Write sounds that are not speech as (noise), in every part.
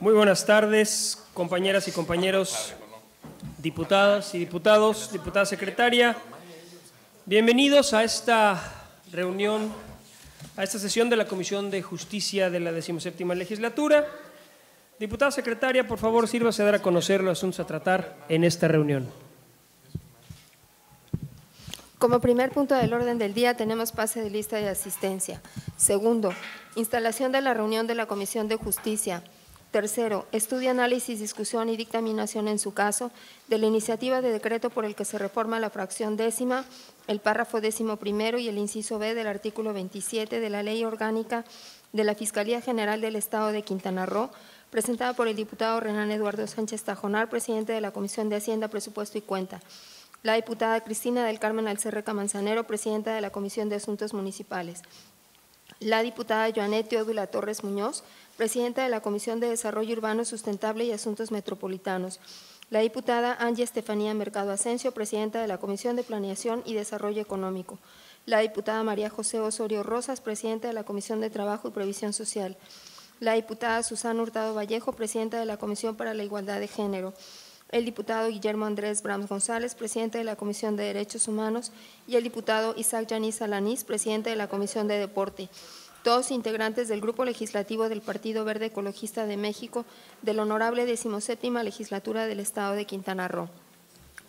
Muy buenas tardes, compañeras y compañeros, diputadas y diputados, diputada secretaria. Bienvenidos a esta reunión, a esta sesión de la Comisión de Justicia de la 17 Legislatura. Diputada secretaria, por favor, sírvase a dar a conocer los asuntos a tratar en esta reunión. Como primer punto del orden del día tenemos pase de lista de asistencia. Segundo, instalación de la reunión de la Comisión de Justicia. Tercero, estudio, análisis, discusión y dictaminación en su caso de la iniciativa de decreto por el que se reforma la fracción décima, el párrafo décimo primero y el inciso B del artículo 27 de la Ley Orgánica de la Fiscalía General del Estado de Quintana Roo, presentada por el diputado Renan Eduardo Sánchez Tajonar, presidente de la Comisión de Hacienda, Presupuesto y Cuenta. La diputada Cristina del Carmen Alcerreca Manzanero, presidenta de la Comisión de Asuntos Municipales. La diputada Joanet Teodula Torres Muñoz, presidenta de la Comisión de Desarrollo Urbano Sustentable y Asuntos Metropolitanos. La diputada Angie Estefanía Mercado Asensio, presidenta de la Comisión de Planeación y Desarrollo Económico. La diputada María José Osorio Rosas, presidenta de la Comisión de Trabajo y Previsión Social. La diputada Susana Hurtado Vallejo, presidenta de la Comisión para la Igualdad de Género el diputado Guillermo Andrés Brams González, presidente de la Comisión de Derechos Humanos, y el diputado Isaac Yanis Alanís, presidente de la Comisión de Deporte todos integrantes del Grupo Legislativo del Partido Verde Ecologista de México de la Honorable 17 Legislatura del Estado de Quintana Roo.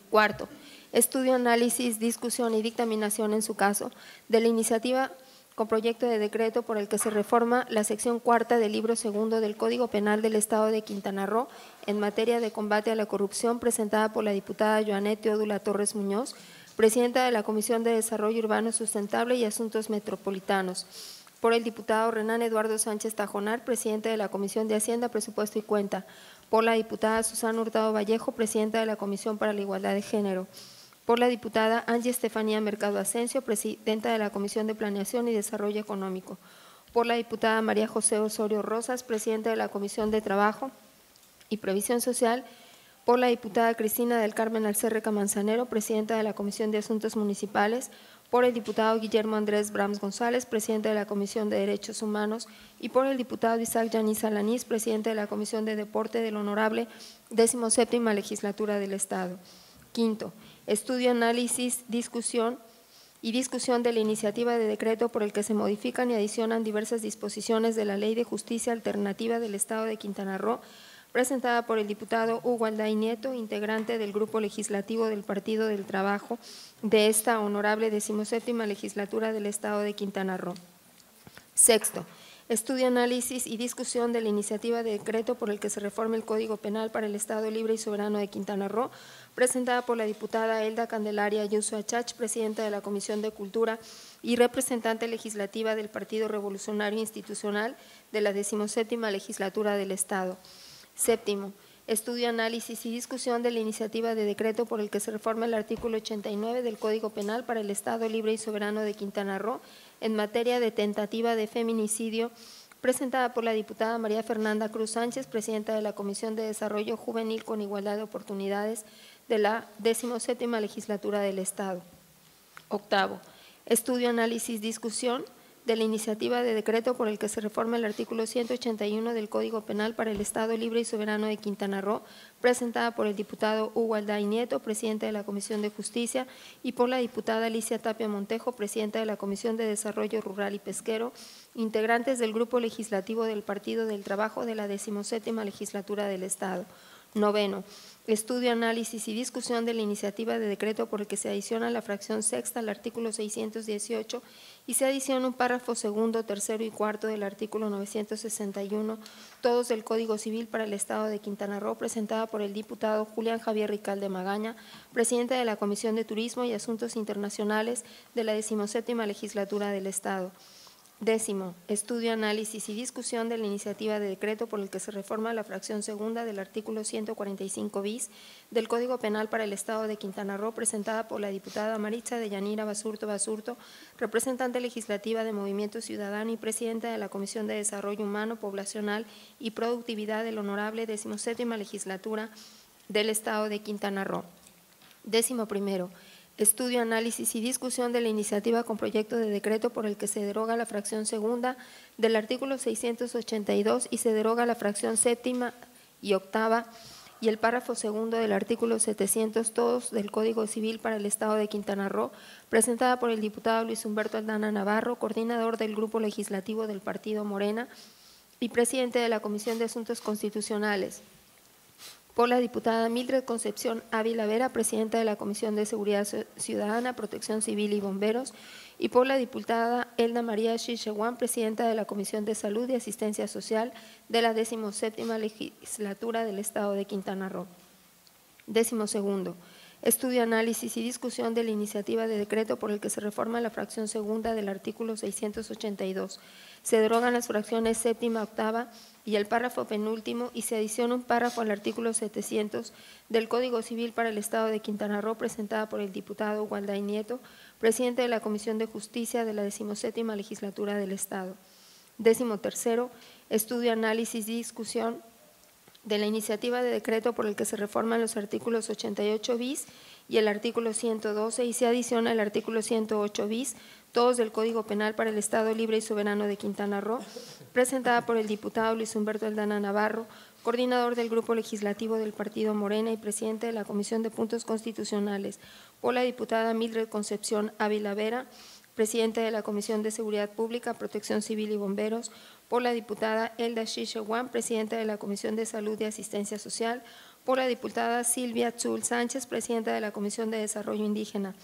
Cuarto, estudio, análisis, discusión y dictaminación en su caso de la iniciativa con proyecto de decreto por el que se reforma la sección cuarta del libro segundo del Código Penal del Estado de Quintana Roo en materia de combate a la corrupción presentada por la diputada Joanet Teodula Torres Muñoz, presidenta de la Comisión de Desarrollo Urbano Sustentable y Asuntos Metropolitanos por el diputado Renan Eduardo Sánchez Tajonar, presidente de la Comisión de Hacienda, Presupuesto y Cuenta, por la diputada Susana Hurtado Vallejo, presidenta de la Comisión para la Igualdad de Género, por la diputada Angie Estefanía Mercado Asensio, presidenta de la Comisión de Planeación y Desarrollo Económico, por la diputada María José Osorio Rosas, presidenta de la Comisión de Trabajo y Previsión Social, por la diputada Cristina del Carmen Alcerreca Manzanero, presidenta de la Comisión de Asuntos Municipales, por el diputado Guillermo Andrés Brams González, presidente de la Comisión de Derechos Humanos, y por el diputado Isaac Yanis Alanís, presidente de la Comisión de Deporte del Honorable 17 Legislatura del Estado. Quinto, estudio, análisis, discusión y discusión de la iniciativa de decreto por el que se modifican y adicionan diversas disposiciones de la Ley de Justicia Alternativa del Estado de Quintana Roo presentada por el diputado Hugo Alday Nieto, integrante del Grupo Legislativo del Partido del Trabajo de esta honorable decimoséptima legislatura del Estado de Quintana Roo. Sexto, estudio, análisis y discusión de la iniciativa de decreto por el que se reforma el Código Penal para el Estado Libre y Soberano de Quintana Roo, presentada por la diputada Elda Candelaria Ayuso Achach, presidenta de la Comisión de Cultura y representante legislativa del Partido Revolucionario Institucional de la decimoséptima legislatura del Estado. Séptimo, estudio, análisis y discusión de la iniciativa de decreto por el que se reforma el artículo 89 del Código Penal para el Estado Libre y Soberano de Quintana Roo en materia de tentativa de feminicidio, presentada por la diputada María Fernanda Cruz Sánchez, presidenta de la Comisión de Desarrollo Juvenil con Igualdad de Oportunidades de la 17 Legislatura del Estado. Octavo, estudio, análisis, discusión de la iniciativa de decreto por el que se reforma el artículo 181 del Código Penal para el Estado Libre y Soberano de Quintana Roo, presentada por el diputado Hugo Alday Nieto, presidente de la Comisión de Justicia, y por la diputada Alicia Tapia Montejo, presidenta de la Comisión de Desarrollo Rural y Pesquero, integrantes del Grupo Legislativo del Partido del Trabajo de la decimoséptima Legislatura del Estado. Noveno, estudio, análisis y discusión de la iniciativa de decreto por el que se adiciona la fracción sexta al artículo 618 y se adiciona un párrafo segundo, tercero y cuarto del artículo 961, todos del Código Civil para el Estado de Quintana Roo, presentada por el diputado Julián Javier Ricalde Magaña, presidente de la Comisión de Turismo y Asuntos Internacionales de la decimoséptima Legislatura del Estado. Décimo, estudio, análisis y discusión de la iniciativa de decreto por el que se reforma la fracción segunda del artículo 145 bis del Código Penal para el Estado de Quintana Roo, presentada por la diputada Maritza de Yanira Basurto Basurto, representante legislativa de Movimiento Ciudadano y presidenta de la Comisión de Desarrollo Humano, Poblacional y Productividad del Honorable 17 Legislatura del Estado de Quintana Roo. Décimo primero, estudio, análisis y discusión de la iniciativa con proyecto de decreto por el que se deroga la fracción segunda del artículo 682 y se deroga la fracción séptima y octava y el párrafo segundo del artículo 702 del Código Civil para el Estado de Quintana Roo, presentada por el diputado Luis Humberto Aldana Navarro, coordinador del Grupo Legislativo del Partido Morena y presidente de la Comisión de Asuntos Constitucionales por la diputada Mildred Concepción Ávila Vera, presidenta de la Comisión de Seguridad Ciudadana, Protección Civil y Bomberos, y por la diputada Elda María Shishewan, presidenta de la Comisión de Salud y Asistencia Social de la 17 Legislatura del Estado de Quintana Roo. Décimo segundo, estudio, análisis y discusión de la iniciativa de decreto por el que se reforma la fracción segunda del artículo 682. Se derogan las fracciones séptima, octava, y el párrafo penúltimo y se adiciona un párrafo al artículo 700 del Código Civil para el Estado de Quintana Roo presentada por el diputado Walday Nieto, presidente de la Comisión de Justicia de la 17 Legislatura del Estado. Décimo estudio, análisis y discusión de la iniciativa de decreto por el que se reforman los artículos 88 bis y el artículo 112 y se adiciona el artículo 108 bis todos del Código Penal para el Estado Libre y Soberano de Quintana Roo, presentada por el diputado Luis Humberto Aldana Navarro, coordinador del Grupo Legislativo del Partido Morena y presidente de la Comisión de Puntos Constitucionales, por la diputada Mildred Concepción Ávila Vera, presidente de la Comisión de Seguridad Pública, Protección Civil y Bomberos, por la diputada Elda Shishewan, presidenta de la Comisión de Salud y Asistencia Social, por la diputada Silvia Tzul Sánchez, presidenta de la Comisión de Desarrollo Indígena,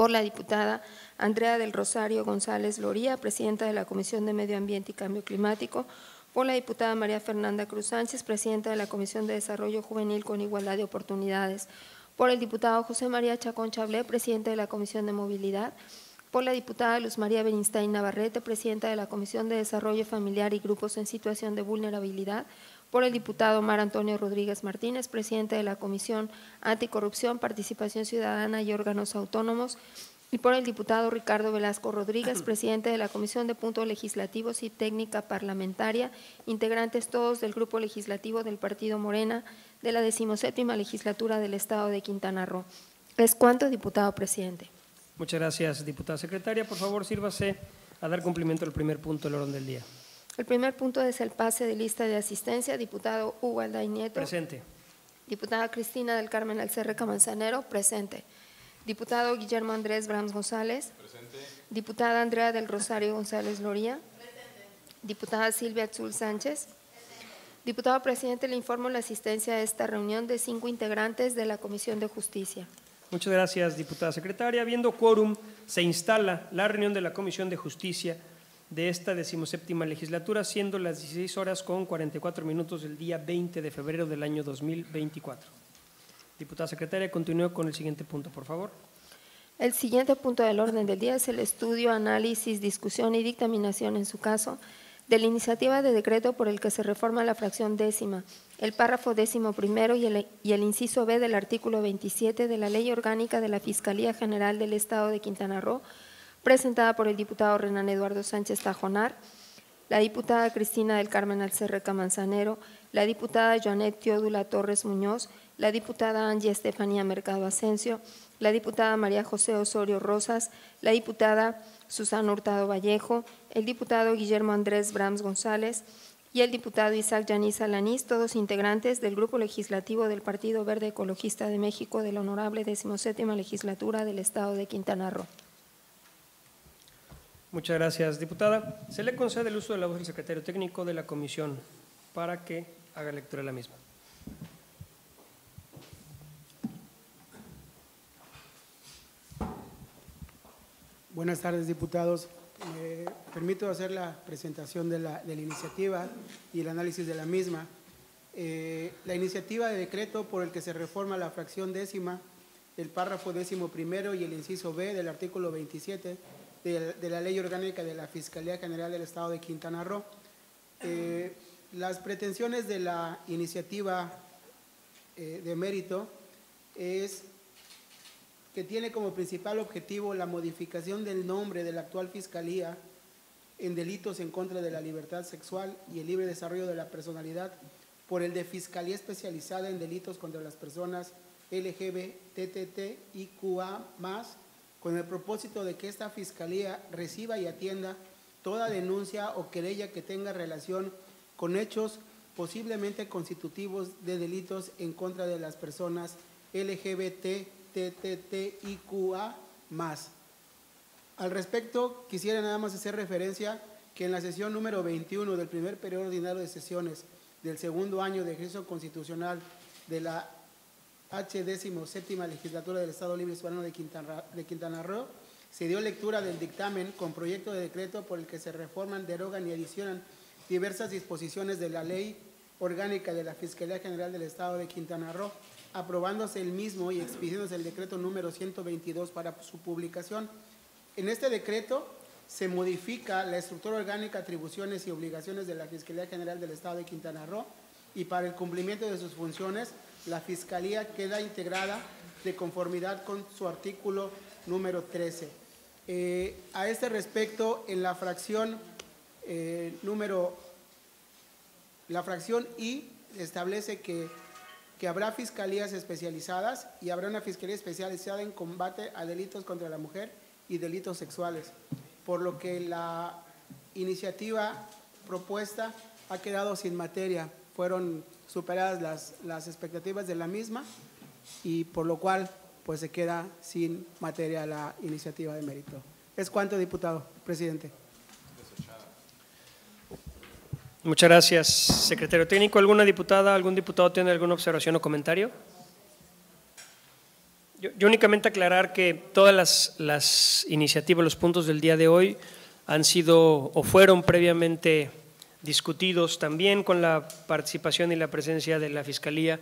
por la diputada Andrea del Rosario González Loría, presidenta de la Comisión de Medio Ambiente y Cambio Climático, por la diputada María Fernanda Cruz Sánchez, presidenta de la Comisión de Desarrollo Juvenil con Igualdad de Oportunidades, por el diputado José María Chacón Chablé, presidente de la Comisión de Movilidad, por la diputada Luz María Berinstein Navarrete, presidenta de la Comisión de Desarrollo Familiar y Grupos en Situación de Vulnerabilidad, por el diputado Mar Antonio Rodríguez Martínez, presidente de la Comisión Anticorrupción, Participación Ciudadana y Órganos Autónomos, y por el diputado Ricardo Velasco Rodríguez, (clears throat) presidente de la Comisión de Puntos Legislativos y Técnica Parlamentaria, integrantes todos del Grupo Legislativo del Partido Morena de la decimoséptima legislatura del Estado de Quintana Roo. Es cuanto, diputado presidente. Muchas gracias, diputada secretaria. Por favor, sírvase a dar cumplimiento al primer punto del orden del día. El primer punto es el pase de lista de asistencia. Diputado Hugo Alday Nieto. Presente. Diputada Cristina del Carmen Alcerreca Manzanero. Presente. Diputado Guillermo Andrés Brams González. Presente. Diputada Andrea del Rosario González Loría. Presente. Diputada Silvia Azul Sánchez. Diputado presidente, le informo la asistencia a esta reunión de cinco integrantes de la Comisión de Justicia. Muchas gracias, diputada secretaria. Viendo quórum, se instala la reunión de la Comisión de Justicia de esta decimoséptima legislatura, siendo las 16 horas con 44 minutos del día 20 de febrero del año 2024. Diputada secretaria, continúe con el siguiente punto, por favor. El siguiente punto del orden del día es el estudio, análisis, discusión y dictaminación, en su caso, de la iniciativa de decreto por el que se reforma la fracción décima, el párrafo décimo primero y el, y el inciso B del artículo 27 de la Ley Orgánica de la Fiscalía General del Estado de Quintana Roo, presentada por el diputado Renan Eduardo Sánchez Tajonar, la diputada Cristina del Carmen Alcerreca Manzanero, la diputada Joanet Teodula Torres Muñoz, la diputada Angie Estefanía Mercado Asensio, la diputada María José Osorio Rosas, la diputada Susana Hurtado Vallejo, el diputado Guillermo Andrés Brams González y el diputado Isaac Yanis Alanís, todos integrantes del Grupo Legislativo del Partido Verde Ecologista de México de la Honorable 17 Legislatura del Estado de Quintana Roo. Muchas gracias, diputada. Se le concede el uso de la voz del secretario técnico de la comisión para que haga lectura de la misma. Buenas tardes, diputados. Permito hacer la presentación de la, de la iniciativa y el análisis de la misma. Eh, la iniciativa de decreto por el que se reforma la fracción décima, el párrafo décimo primero y el inciso B del artículo 27 de, la Ley Orgánica de la Fiscalía General del Estado de Quintana Roo. Eh, las pretensiones de la iniciativa eh, de mérito es que tiene como principal objetivo la modificación del nombre de la actual Fiscalía en delitos en contra de la libertad sexual y el libre desarrollo de la personalidad por el de Fiscalía Especializada en Delitos contra las Personas LGBTTIQA+, con el propósito de que esta Fiscalía reciba y atienda toda denuncia o querella que tenga relación con hechos posiblemente constitutivos de delitos en contra de las personas LGBTTIQA+. Al respecto, quisiera nada más hacer referencia que en la sesión número 21 del primer periodo ordinario de sesiones del segundo año de ejercicio constitucional de la H séptima legislatura del Estado Libre Soberano de Quintana, de Quintana Roo, se dio lectura del dictamen con proyecto de decreto por el que se reforman, derogan y adicionan diversas disposiciones de la ley orgánica de la Fiscalía General del Estado de Quintana Roo, aprobándose el mismo y expidiéndose el decreto número 122 para su publicación. En este decreto se modifica la estructura orgánica, atribuciones y obligaciones de la Fiscalía General del Estado de Quintana Roo y para el cumplimiento de sus funciones, la Fiscalía queda integrada de conformidad con su artículo número 13. Eh, a este respecto, en la fracción eh, número, la fracción I establece que, que habrá fiscalías especializadas y habrá una fiscalía especializada en combate a delitos contra la mujer y delitos sexuales, por lo que la iniciativa propuesta ha quedado sin materia. Fueron superadas las, las expectativas de la misma y por lo cual pues se queda sin materia la iniciativa de mérito. Es cuanto, diputado, presidente. Muchas gracias, secretario técnico. ¿Alguna diputada, algún diputado tiene alguna observación o comentario? Yo, únicamente aclarar que todas las, las, iniciativas, los puntos del día de hoy han sido o fueron previamente discutidos también con la participación y la presencia de la Fiscalía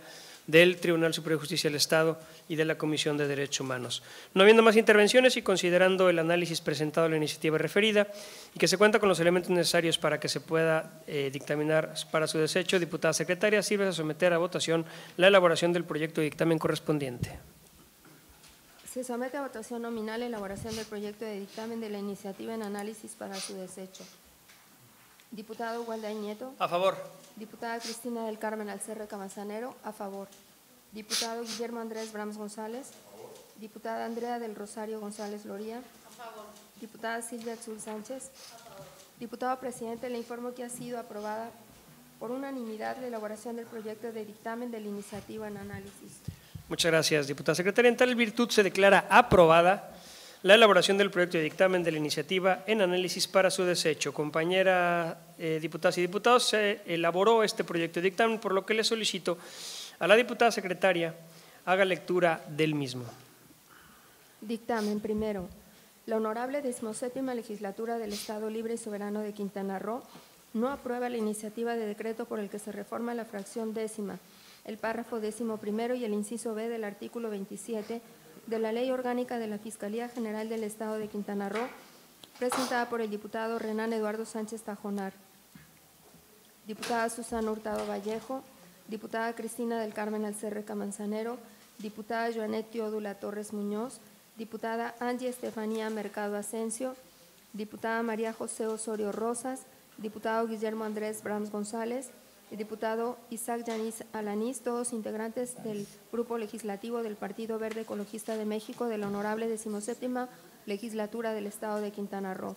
del Tribunal Superior de Justicia del Estado y de la Comisión de Derechos Humanos. No habiendo más intervenciones y considerando el análisis presentado en la iniciativa referida y que se cuenta con los elementos necesarios para que se pueda eh, dictaminar para su desecho, diputada secretaria, sirve a someter a votación la elaboración del proyecto de dictamen correspondiente. Se somete a votación nominal la elaboración del proyecto de dictamen de la iniciativa en análisis para su desecho. Diputado Walday Nieto. A favor. Diputada Cristina del Carmen Alcerre Camazanero. A favor. Diputado Guillermo Andrés Brams González. A favor. Diputada Andrea del Rosario González Loría. A favor. Diputada Silvia Azul Sánchez. A favor. Diputado presidente, le informo que ha sido aprobada por unanimidad la elaboración del proyecto de dictamen de la iniciativa en análisis. Muchas gracias, diputada secretaria. En tal virtud se declara aprobada la elaboración del proyecto de dictamen de la iniciativa en análisis para su desecho. Compañera eh, diputadas y diputados, se elaboró este proyecto de dictamen, por lo que le solicito a la diputada secretaria haga lectura del mismo. Dictamen primero. La honorable decimoséptima legislatura del Estado Libre y Soberano de Quintana Roo no aprueba la iniciativa de decreto por el que se reforma la fracción décima el párrafo décimo primero y el inciso B del artículo 27 de la Ley Orgánica de la Fiscalía General del Estado de Quintana Roo, presentada por el diputado Renán Eduardo Sánchez Tajonar, diputada Susana Hurtado Vallejo, diputada Cristina del Carmen Alcerreca Manzanero, diputada Joanet Teodula Torres Muñoz, diputada Angie Estefanía Mercado Asensio, diputada María José Osorio Rosas, diputado Guillermo Andrés Brams González, el diputado Isaac Yanis Alanís, todos integrantes del Grupo Legislativo del Partido Verde Ecologista de México de la Honorable Decimoséptima Legislatura del Estado de Quintana Roo.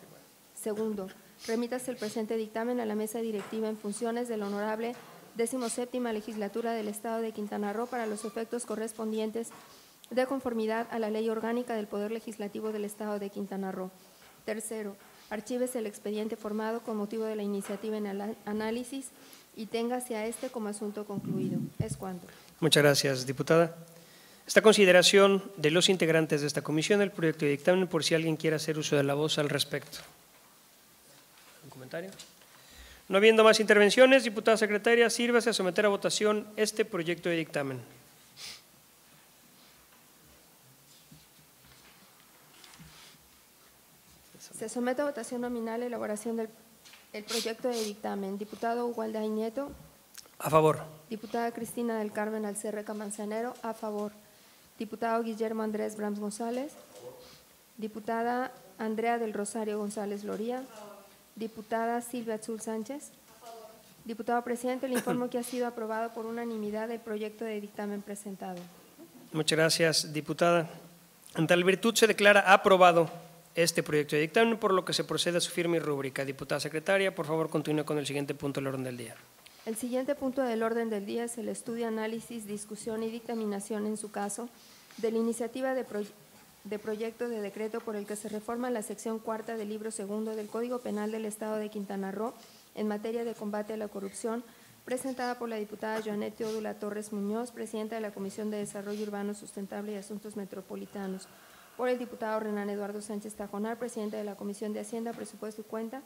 Segundo, remítase el presente dictamen a la mesa directiva en funciones de la Honorable Decimoséptima Legislatura del Estado de Quintana Roo para los efectos correspondientes de conformidad a la Ley Orgánica del Poder Legislativo del Estado de Quintana Roo. Tercero, archives el expediente formado con motivo de la iniciativa en análisis y téngase a este como asunto concluido. Es cuanto. Muchas gracias, diputada. Esta consideración de los integrantes de esta comisión, el proyecto de dictamen, por si alguien quiere hacer uso de la voz al respecto. ¿Un comentario? No habiendo más intervenciones, diputada secretaria, sírvase a someter a votación este proyecto de dictamen. Se somete a votación nominal la elaboración del el proyecto de dictamen. Diputado Ugalday Nieto. A favor. Diputada Cristina del Carmen Alcerreca Manzanero. A favor. Diputado Guillermo Andrés Brams González. Diputada Andrea del Rosario González Loría. Diputada Silvia Azul Sánchez. A favor. Diputado presidente, le informo que ha sido aprobado por unanimidad el proyecto de dictamen presentado. Muchas gracias, diputada. En tal virtud se declara aprobado este proyecto de dictamen, por lo que se procede a su firma y rúbrica. Diputada secretaria, por favor, continúe con el siguiente punto del orden del día. El siguiente punto del orden del día es el estudio, análisis, discusión y dictaminación en su caso de la iniciativa de, de proyecto de decreto por el que se reforma la sección cuarta del libro segundo del Código Penal del Estado de Quintana Roo en materia de combate a la corrupción, presentada por la diputada Joanet Teodula Torres Muñoz, presidenta de la Comisión de Desarrollo Urbano Sustentable y Asuntos Metropolitanos, por el diputado Renan Eduardo Sánchez Tajonar, presidente de la Comisión de Hacienda, Presupuesto y Cuenta,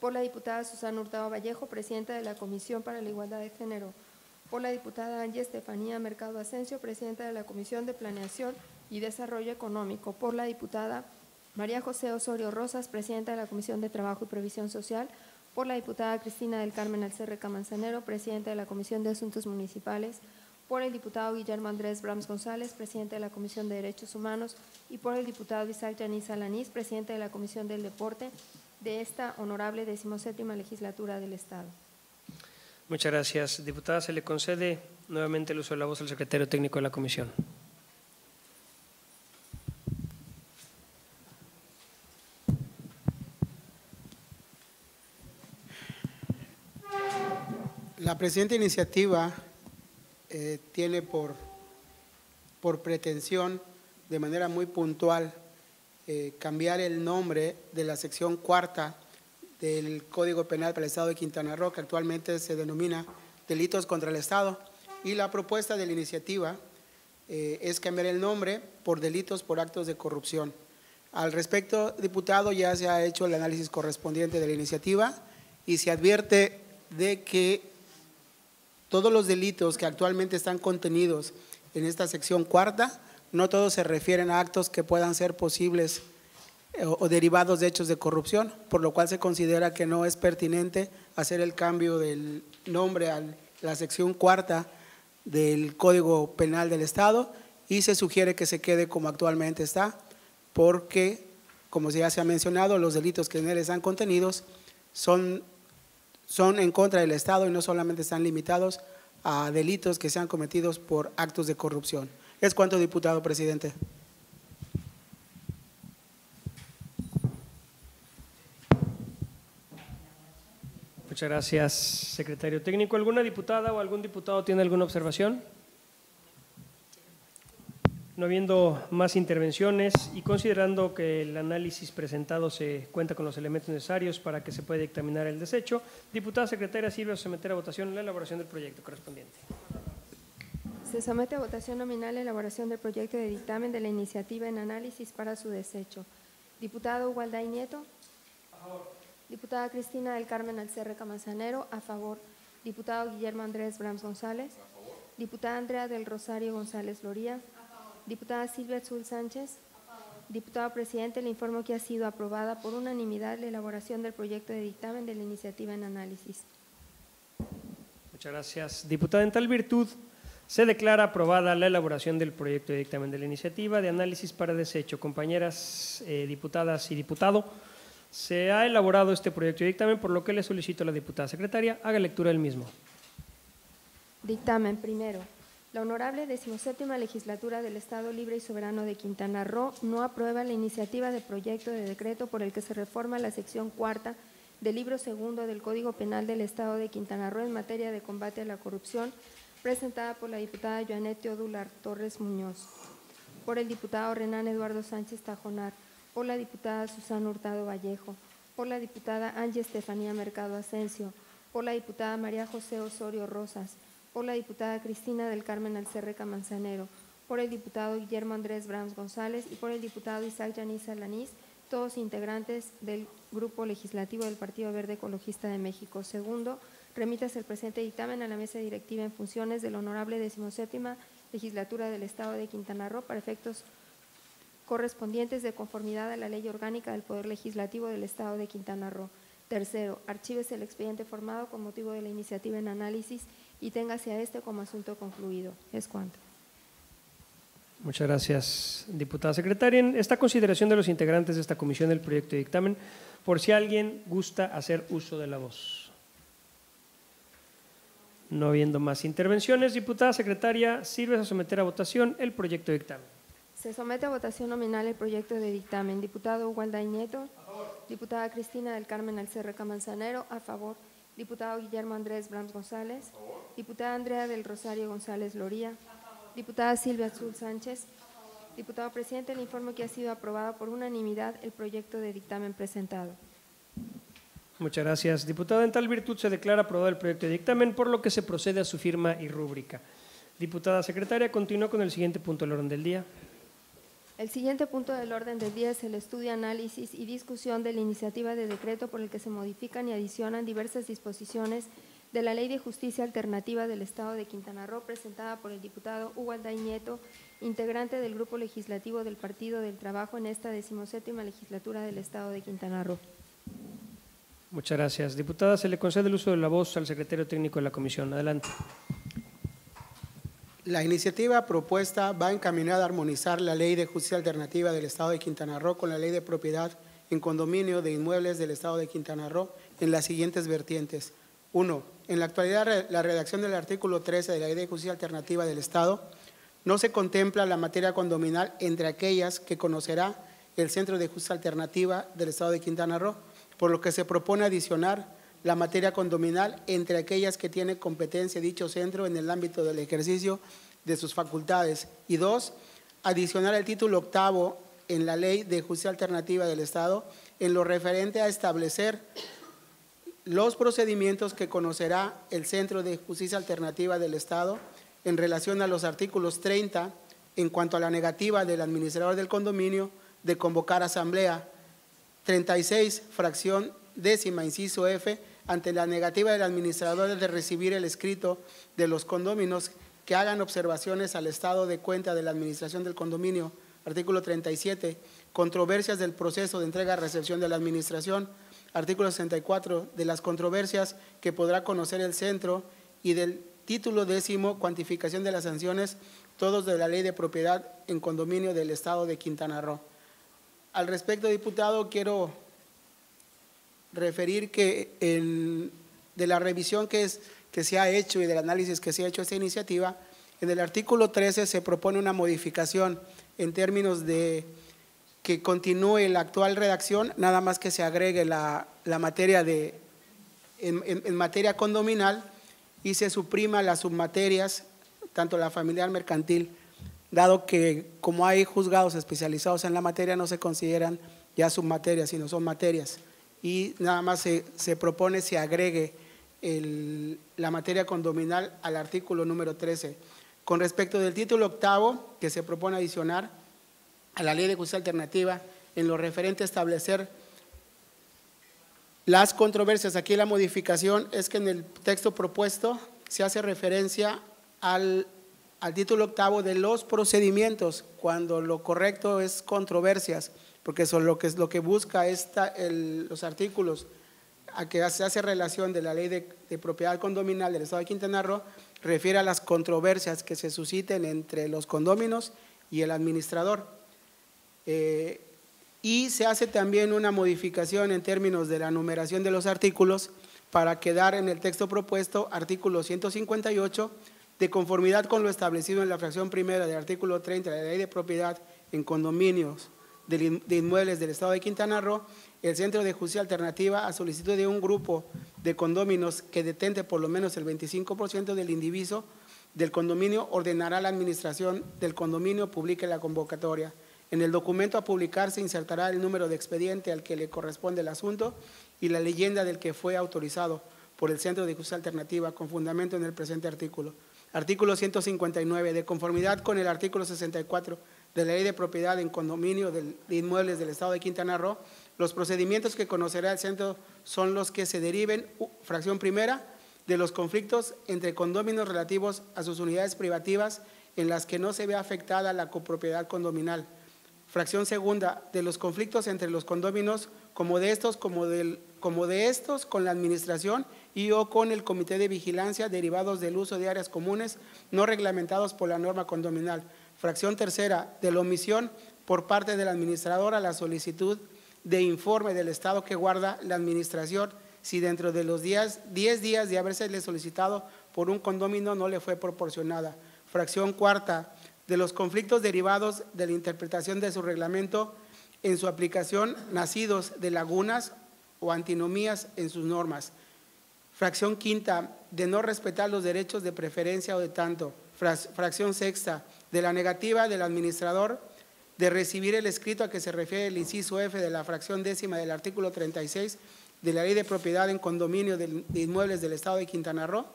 por la diputada Susana Hurtado Vallejo, presidenta de la Comisión para la Igualdad de Género, por la diputada Angie Estefanía Mercado Asensio, presidenta de la Comisión de Planeación y Desarrollo Económico, por la diputada María José Osorio Rosas, presidenta de la Comisión de Trabajo y Previsión Social, por la diputada Cristina del Carmen Alcerreca Manzanero, presidenta de la Comisión de Asuntos Municipales, por el diputado Guillermo Andrés Brams González, presidente de la Comisión de Derechos Humanos, y por el diputado Isaac Yanis Alanís, presidente de la Comisión del Deporte de esta honorable decimoséptima legislatura del Estado. Muchas gracias, diputada. Se le concede nuevamente el uso de la voz al secretario técnico de la comisión. La presente iniciativa eh, tiene por, por pretensión, de manera muy puntual, eh, cambiar el nombre de la sección cuarta del Código Penal para el Estado de Quintana Roo, que actualmente se denomina Delitos contra el Estado. Y la propuesta de la iniciativa eh, es cambiar el nombre por Delitos por Actos de Corrupción. Al respecto, diputado, ya se ha hecho el análisis correspondiente de la iniciativa y se advierte de que todos los delitos que actualmente están contenidos en esta sección cuarta, no todos se refieren a actos que puedan ser posibles eh, o, o derivados de hechos de corrupción, por lo cual se considera que no es pertinente hacer el cambio del nombre a la sección cuarta del Código Penal del Estado y se sugiere que se quede como actualmente está, porque, como ya se ha mencionado, los delitos que en él están contenidos son son en contra del Estado y no solamente están limitados a delitos que sean cometidos por actos de corrupción. Es cuanto, diputado presidente. Muchas gracias, secretario técnico. ¿Alguna diputada o algún diputado tiene alguna observación? No habiendo más intervenciones y considerando que el análisis presentado se cuenta con los elementos necesarios para que se pueda dictaminar el desecho, diputada secretaria sirve a someter a votación la elaboración del proyecto correspondiente. Se somete a votación nominal la elaboración del proyecto de dictamen de la iniciativa en análisis para su desecho. Diputado Walday Nieto. Diputada Cristina del Carmen Alcerreca Manzanero, a favor. Diputado Guillermo Andrés Brams González. Diputada Andrea del Rosario González Loría. Diputada Silvia Azul Sánchez. Diputado presidente, le informo que ha sido aprobada por unanimidad la elaboración del proyecto de dictamen de la iniciativa en análisis. Muchas gracias. Diputada, en tal virtud, se declara aprobada la elaboración del proyecto de dictamen de la iniciativa de análisis para desecho. Compañeras eh, diputadas y diputado, se ha elaborado este proyecto de dictamen, por lo que le solicito a la diputada secretaria haga lectura del mismo. Dictamen primero. La honorable decimoséptima legislatura del Estado Libre y Soberano de Quintana Roo no aprueba la iniciativa de proyecto de decreto por el que se reforma la sección cuarta del libro segundo del Código Penal del Estado de Quintana Roo en materia de combate a la corrupción, presentada por la diputada Joanet Teodular Torres Muñoz, por el diputado Renan Eduardo Sánchez Tajonar, por la diputada Susana Hurtado Vallejo, por la diputada Angie Estefanía Mercado Asensio, por la diputada María José Osorio Rosas, por la diputada Cristina del Carmen Alcerreca Manzanero, por el diputado Guillermo Andrés Brams González y por el diputado Isaac Yanis Alanís, todos integrantes del Grupo Legislativo del Partido Verde Ecologista de México. Segundo, remítase el presente dictamen a la mesa directiva en funciones de la honorable decimoséptima legislatura del Estado de Quintana Roo para efectos correspondientes de conformidad a la Ley Orgánica del Poder Legislativo del Estado de Quintana Roo. Tercero, archívese el expediente formado con motivo de la iniciativa en análisis y téngase a este como asunto concluido. Es cuanto. Muchas gracias, diputada secretaria. En esta consideración de los integrantes de esta comisión del proyecto de dictamen, por si alguien gusta hacer uso de la voz. No habiendo más intervenciones, diputada secretaria, sirve a someter a votación el proyecto de dictamen. Se somete a votación nominal el proyecto de dictamen. Diputado Walday Nieto. Diputada Cristina del Carmen Alcerreca Manzanero. A favor. Diputado Guillermo Andrés Brams González. Diputada Andrea del Rosario González Loría. Diputada Silvia Azul Sánchez. Diputado presidente, le informo que ha sido aprobado por unanimidad el proyecto de dictamen presentado. Muchas gracias, diputado. En tal virtud se declara aprobado el proyecto de dictamen, por lo que se procede a su firma y rúbrica. Diputada secretaria, continúa con el siguiente punto del orden del día. El siguiente punto del orden del día es el estudio, análisis y discusión de la iniciativa de decreto por el que se modifican y adicionan diversas disposiciones de la Ley de Justicia Alternativa del Estado de Quintana Roo, presentada por el diputado Hugo Nieto, integrante del Grupo Legislativo del Partido del Trabajo en esta decimoséptima legislatura del Estado de Quintana Roo. Muchas gracias. Diputada, se le concede el uso de la voz al secretario técnico de la comisión. Adelante. La iniciativa propuesta va encaminada a armonizar la Ley de Justicia Alternativa del Estado de Quintana Roo con la Ley de Propiedad en Condominio de Inmuebles del Estado de Quintana Roo en las siguientes vertientes. Uno, en la actualidad la redacción del artículo 13 de la Ley de Justicia Alternativa del Estado no se contempla la materia condominal entre aquellas que conocerá el Centro de Justicia Alternativa del Estado de Quintana Roo, por lo que se propone adicionar la materia condominal entre aquellas que tiene competencia dicho centro en el ámbito del ejercicio de sus facultades. Y dos, adicionar el título octavo en la Ley de Justicia Alternativa del Estado en lo referente a establecer los procedimientos que conocerá el Centro de Justicia Alternativa del Estado en relación a los artículos 30 en cuanto a la negativa del administrador del condominio de convocar asamblea, 36, fracción décima, inciso F, ante la negativa del administrador de recibir el escrito de los condóminos que hagan observaciones al estado de cuenta de la administración del condominio, artículo 37, controversias del proceso de entrega-recepción de la administración, artículo 64, de las controversias que podrá conocer el centro y del título décimo, cuantificación de las sanciones, todos de la ley de propiedad en condominio del estado de Quintana Roo. Al respecto, diputado, quiero referir que de la revisión que, es, que se ha hecho y del análisis que se ha hecho esta iniciativa, en el artículo 13 se propone una modificación en términos de que continúe la actual redacción, nada más que se agregue la, materia de, en, materia condominal y se suprima las submaterias, tanto la familiar mercantil, dado que como hay juzgados especializados en la materia, no se consideran ya submaterias, sino son materias y nada más se, propone se agregue la materia condominal al artículo número 13. Con respecto del título octavo, que se propone adicionar a la ley de justicia alternativa en lo referente a establecer las controversias, aquí la modificación es que en el texto propuesto se hace referencia al, al título octavo de los procedimientos, cuando lo correcto es controversias porque eso lo que es lo que busca esta, los artículos a que se hace relación de la ley de, propiedad condominal del Estado de Quintana Roo, refiere a las controversias que se susciten entre los condóminos y el administrador. Eh, y se hace también una modificación en términos de la numeración de los artículos para quedar en el texto propuesto artículo 158 de conformidad con lo establecido en la fracción primera del artículo 30 de la ley de propiedad en condominios de inmuebles del Estado de Quintana Roo, el Centro de Justicia Alternativa, a solicitud de un grupo de condóminos que detente por lo menos el 25% del indiviso del condominio, ordenará a la administración del condominio publique la convocatoria. En el documento a publicar se insertará el número de expediente al que le corresponde el asunto y la leyenda del que fue autorizado por el Centro de Justicia Alternativa con fundamento en el presente artículo. Artículo 159. De conformidad con el artículo 64 de la Ley de Propiedad en Condominio de Inmuebles del Estado de Quintana Roo, los procedimientos que conocerá el centro son los que se deriven, fracción primera, de los conflictos entre condóminos relativos a sus unidades privativas en las que no se ve afectada la copropiedad condominal. Fracción segunda, de los conflictos entre los condóminos como de estos, como, como de estos con la administración y o con el comité de vigilancia derivados del uso de áreas comunes no reglamentados por la norma condominal. Fracción tercera, de la omisión por parte del administrador a la solicitud de informe del estado que guarda la administración si dentro de los días, 10 días de haberse solicitado por un condomino no le fue proporcionada. Fracción cuarta, de los conflictos derivados de la interpretación de su reglamento en su aplicación nacidos de lagunas o antinomías en sus normas. Fracción quinta, de no respetar los derechos de preferencia o de tanto. Fracción sexta, de la negativa del administrador de recibir el escrito a que se refiere el inciso F de la fracción décima del artículo 36 de la Ley de Propiedad en Condominio de Inmuebles del Estado de Quintana Roo.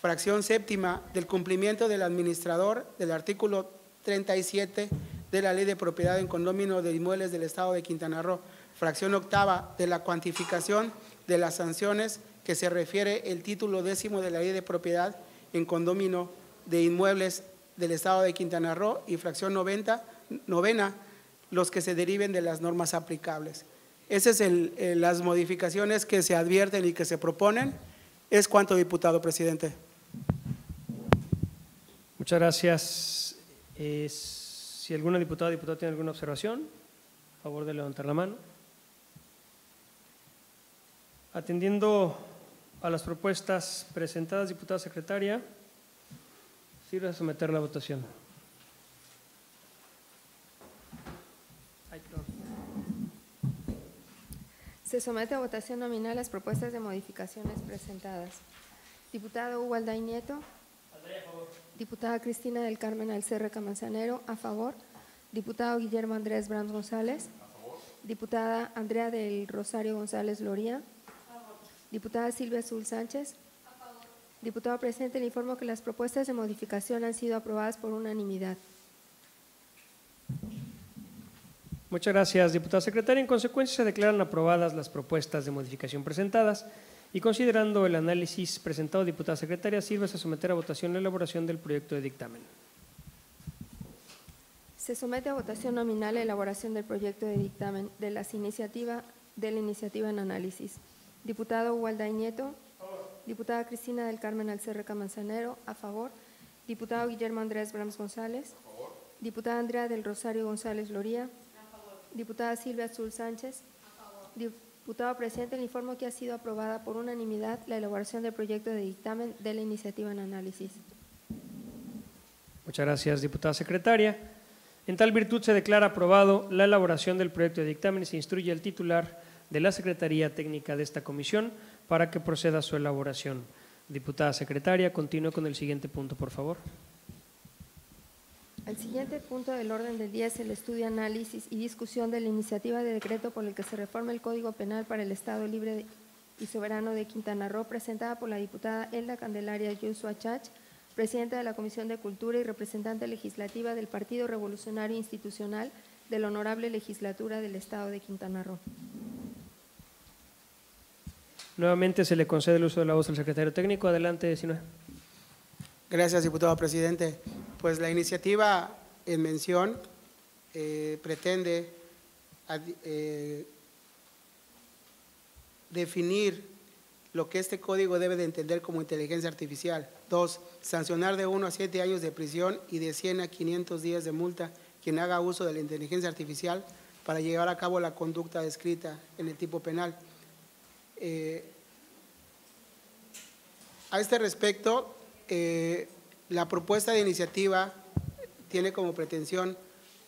Fracción séptima, del cumplimiento del administrador del artículo 37 de la Ley de Propiedad en Condominio de Inmuebles del Estado de Quintana Roo. Fracción octava, de la cuantificación de las sanciones que se refiere el título décimo de la Ley de Propiedad en Condominio de Inmuebles del Estado de Quintana Roo. Y fracción 90, novena, los que se deriven de las normas aplicables. Esas son las modificaciones que se advierten y que se proponen. Es cuanto, diputado presidente. Muchas gracias. si alguna diputada o diputado tiene alguna observación, a favor de levantar la mano. Atendiendo a las propuestas presentadas, diputada secretaria, sirve a someter la votación. Se somete a votación nominal las propuestas de modificaciones presentadas. Diputado Hugo Alday Nieto. a favor. Diputada Cristina del Carmen Alcerreca Manzanero, a favor. Diputado Guillermo Andrés Brandt González. A favor. Diputada Andrea del Rosario González Loría. A favor. Diputada Silvia Azul Sánchez. Favor. Diputado presidente, le informo que las propuestas de modificación han sido aprobadas por unanimidad. Muchas gracias, diputada secretaria. En consecuencia, se declaran aprobadas las propuestas de modificación presentadas y considerando el análisis presentado, diputada secretaria, sirve a someter a votación la elaboración del proyecto de dictamen. Se somete a votación nominal la elaboración del proyecto de dictamen de, las iniciativa, de la iniciativa en análisis. Diputado Walday Nieto. Diputada Cristina del Carmen Alcerreca Manzanero, a favor. Diputado Guillermo Andrés Brams González. A favor. Diputada Andrea del Rosario González Loría. Diputada Silvia Azul Sánchez. Diputado presidente, le informo que ha sido aprobada por unanimidad la elaboración del proyecto de dictamen de la iniciativa en análisis. Muchas gracias, diputada secretaria. En tal virtud se declara aprobado la elaboración del proyecto de dictamen y se instruye al titular de la Secretaría Técnica de esta comisión para que proceda a su elaboración. Diputada secretaria, continúe con el siguiente punto, por favor. El siguiente punto del orden del día es el estudio, análisis y discusión de la iniciativa de decreto por el que se reforma el Código Penal para el Estado Libre y Soberano de Quintana Roo, presentada por la diputada Elda Candelaria Yusua Chach, presidenta de la Comisión de Cultura y representante legislativa del Partido Revolucionario Institucional de la Honorable Legislatura del Estado de Quintana Roo. Nuevamente se le concede el uso de la voz al secretario técnico. Adelante, 19. Gracias, diputado presidente. Pues la iniciativa en mención eh, pretende eh, definir lo que este código debe de entender como inteligencia artificial. Dos, sancionar de 1 a 7 años de prisión y de 100 a 500 días de multa quien haga uso de la inteligencia artificial para llevar a cabo la conducta descrita en el tipo penal. Eh, a este respecto, eh, la propuesta de iniciativa tiene como pretensión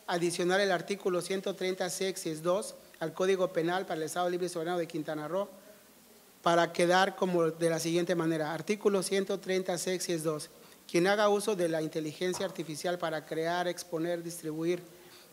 adicionar el artículo 130 sexes 2 al Código Penal para el Estado Libre y Soberano de Quintana Roo para quedar como de la siguiente manera. Artículo 130 sexes 2. Quien haga uso de la inteligencia artificial para crear, exponer, distribuir,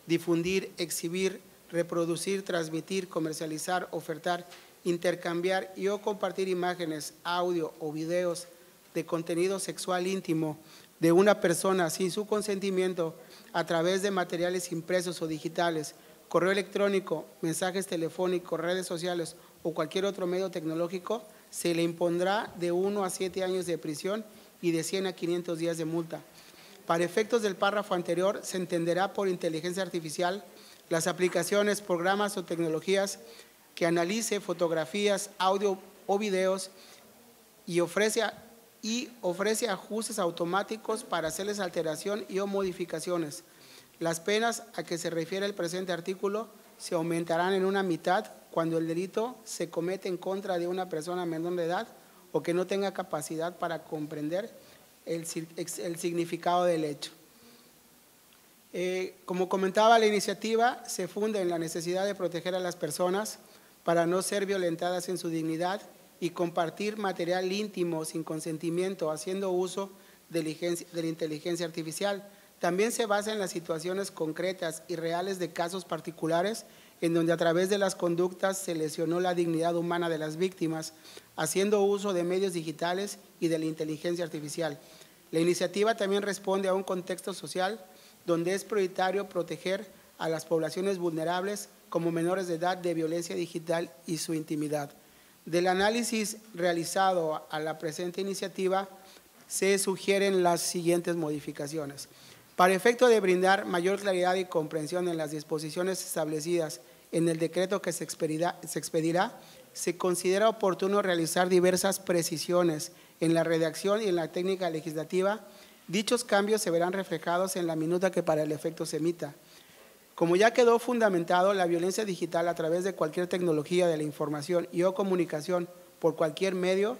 difundir, exhibir, reproducir, transmitir, comercializar, ofertar, intercambiar y o compartir imágenes, audio o videos de contenido sexual íntimo de una persona sin su consentimiento a través de materiales impresos o digitales, correo electrónico, mensajes telefónicos, redes sociales o cualquier otro medio tecnológico, se le impondrá de 1 a 7 años de prisión y de 100 a 500 días de multa. Para efectos del párrafo anterior, se entenderá por inteligencia artificial las aplicaciones, programas o tecnologías que analice fotografías, audio o videos y ofrece y ofrece ajustes automáticos para hacerles alteración y o modificaciones. Las penas a que se refiere el presente artículo se aumentarán en una mitad cuando el delito se comete en contra de una persona menor de edad o que no tenga capacidad para comprender el, el significado del hecho. Eh, como comentaba, la iniciativa se funda en la necesidad de proteger a las personas para no ser violentadas en su dignidad y compartir material íntimo sin consentimiento, haciendo uso de la inteligencia artificial. También se basa en las situaciones concretas y reales de casos particulares en donde a través de las conductas se lesionó la dignidad humana de las víctimas, haciendo uso de medios digitales y de la inteligencia artificial. La iniciativa también responde a un contexto social donde es prioritario proteger a las poblaciones vulnerables como menores de edad de violencia digital y su intimidad. Del análisis realizado a la presente iniciativa se sugieren las siguientes modificaciones. Para efecto de brindar mayor claridad y comprensión en las disposiciones establecidas en el decreto que se expedirá, se, considera oportuno realizar diversas precisiones en la redacción y en la técnica legislativa Dichos cambios se verán reflejados en la minuta que para el efecto se emita. Como ya quedó fundamentado, la violencia digital a través de cualquier tecnología de la información y o comunicación por cualquier medio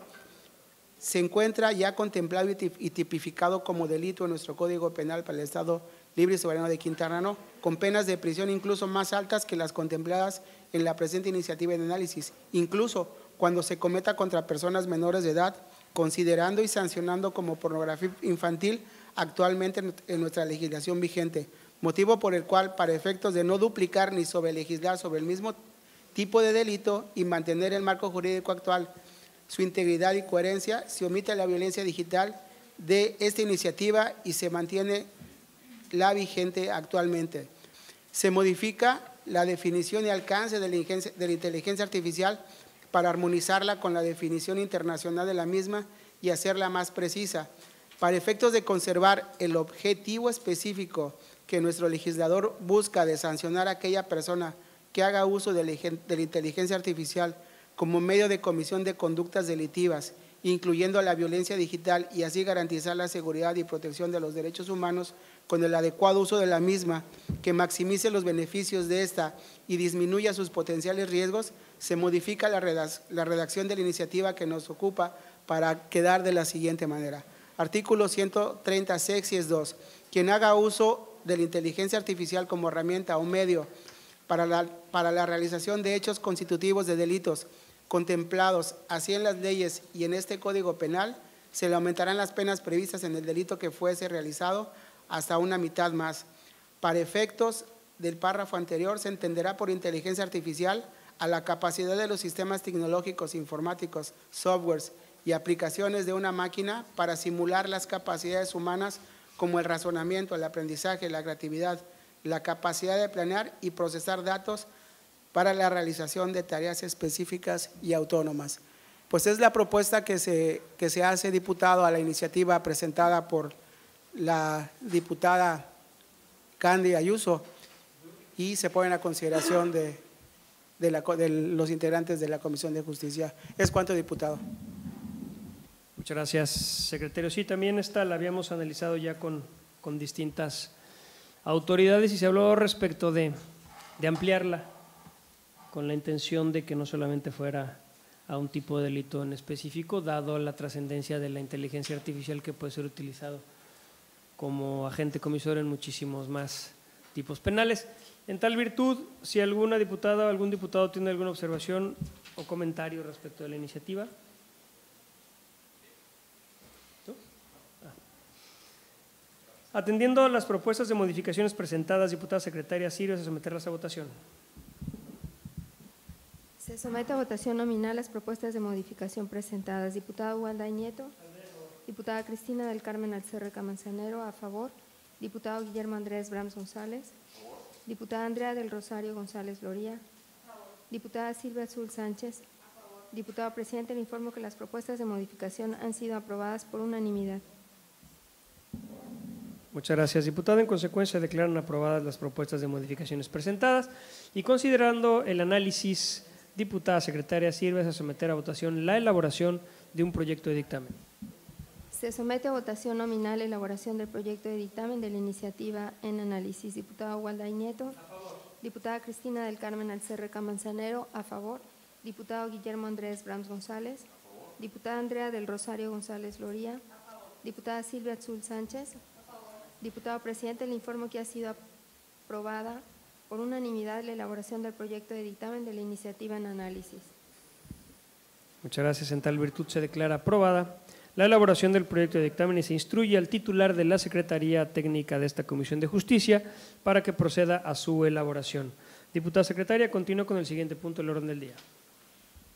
se encuentra ya contemplado y tipificado como delito en nuestro Código Penal para el Estado Libre y Soberano de Quintana Roo, con penas de prisión incluso más altas que las contempladas en la presente iniciativa de análisis, incluso cuando se cometa contra personas menores de edad considerando y sancionando como pornografía infantil actualmente en nuestra legislación vigente, motivo por el cual, para efectos de no duplicar ni sobre legislar sobre el mismo tipo de delito y mantener el marco jurídico actual, su integridad y coherencia, se omite la violencia digital de esta iniciativa y se mantiene la vigente actualmente. Se modifica la definición y alcance de la inteligencia artificial para armonizarla con la definición internacional de la misma y hacerla más precisa, para efectos de conservar el objetivo específico que nuestro legislador busca de sancionar a aquella persona que haga uso de la inteligencia artificial como medio de comisión de conductas delitivas, incluyendo la violencia digital, y así garantizar la seguridad y protección de los derechos humanos con el adecuado uso de la misma, que maximice los beneficios de esta y disminuya sus potenciales riesgos, se modifica la redacción de la iniciativa que nos ocupa para quedar de la siguiente manera. Artículo 130, es 2. Quien haga uso de la inteligencia artificial como herramienta o medio para la, para la realización de hechos constitutivos de delitos contemplados así en las leyes y en este Código Penal, se le aumentarán las penas previstas en el delito que fuese realizado hasta una mitad más. Para efectos del párrafo anterior, se entenderá por inteligencia artificial a la capacidad de los sistemas tecnológicos, informáticos, softwares y aplicaciones de una máquina para simular las capacidades humanas como el razonamiento, el aprendizaje, la creatividad, la capacidad de planear y procesar datos para la realización de tareas específicas y autónomas. Pues es la propuesta que se, que se hace, diputado, a la iniciativa presentada por la diputada Candy Ayuso y se pone a consideración de de, los integrantes de la Comisión de Justicia. Es cuanto, diputado. Muchas gracias, secretario. Sí, también esta la habíamos analizado ya con, con distintas autoridades y se habló respecto de, de ampliarla con la intención de que no solamente fuera a un tipo de delito en específico, dado la trascendencia de la inteligencia artificial que puede ser utilizado como agente comisor en muchísimos más tipos penales. En tal virtud, si alguna diputada o algún diputado tiene alguna observación o comentario respecto de la iniciativa. Atendiendo a las propuestas de modificaciones presentadas, diputada secretaria, ¿sirve a someterlas a votación? Se somete a votación nominal las propuestas de modificación presentadas. Diputada Wanda Nieto. Diputada Cristina del Carmen Alcerreca Manzanero, a favor. Diputado Guillermo Andrés Brams González. Diputada Andrea del Rosario González Loría. Diputada Silvia Azul Sánchez. Diputado presidente, le informo que las propuestas de modificación han sido aprobadas por unanimidad. Muchas gracias, diputado. En consecuencia, declaran aprobadas las propuestas de modificaciones presentadas y considerando el análisis, diputada secretaria, sirve a someter a votación la elaboración de un proyecto de dictamen. Se somete a votación nominal la elaboración del proyecto de dictamen de la iniciativa en análisis. Diputado Walday Nieto. A favor. Diputada Cristina del Carmen Alcerreca Manzanero. A favor. Diputado Guillermo Andrés Brams González. A favor. Diputada Andrea del Rosario González Loría. Diputada Silvia Azul Sánchez. Diputado presidente, le informo que ha sido aprobada por unanimidad la elaboración del proyecto de dictamen de la iniciativa en análisis. Muchas gracias. En tal virtud se declara aprobada la elaboración del proyecto de dictamen y se instruye al titular de la Secretaría Técnica de esta Comisión de Justicia para que proceda a su elaboración. Diputada secretaria, continúo con el siguiente punto del orden del día.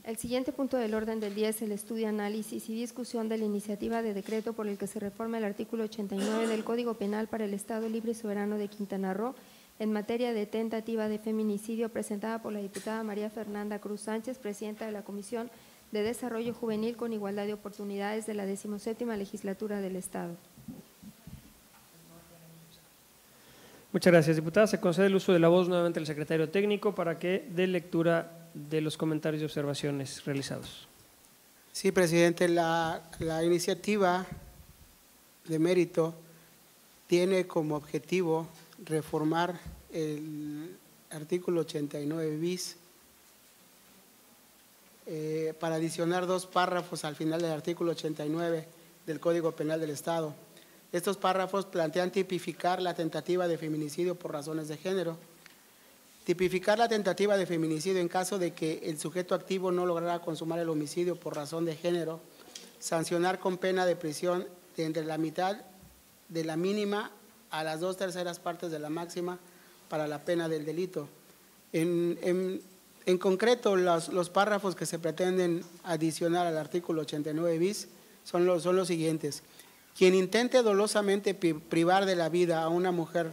El siguiente punto del orden del día es el estudio, análisis y discusión de la iniciativa de decreto por el que se reforma el artículo 89 del Código Penal para el Estado Libre y Soberano de Quintana Roo en materia de tentativa de feminicidio presentada por la diputada María Fernanda Cruz Sánchez, presidenta de la Comisión de Desarrollo Juvenil con Igualdad de Oportunidades de la 17 Legislatura del Estado. Muchas gracias, diputada. Se concede el uso de la voz nuevamente al secretario técnico para que dé lectura de los comentarios y observaciones realizados. Sí, presidente, la, la iniciativa de mérito tiene como objetivo reformar el artículo 89 bis eh, para adicionar dos párrafos al final del artículo 89 del Código Penal del Estado. Estos párrafos plantean tipificar la tentativa de feminicidio por razones de género. Tipificar la tentativa de feminicidio en caso de que el sujeto activo no lograra consumar el homicidio por razón de género. Sancionar con pena de prisión de entre la mitad de la mínima a las dos terceras partes de la máxima para la pena del delito. En, en, concreto, los, los, párrafos que se pretenden adicionar al artículo 89 bis son los, son los siguientes. Quien intente dolosamente privar de la vida a una mujer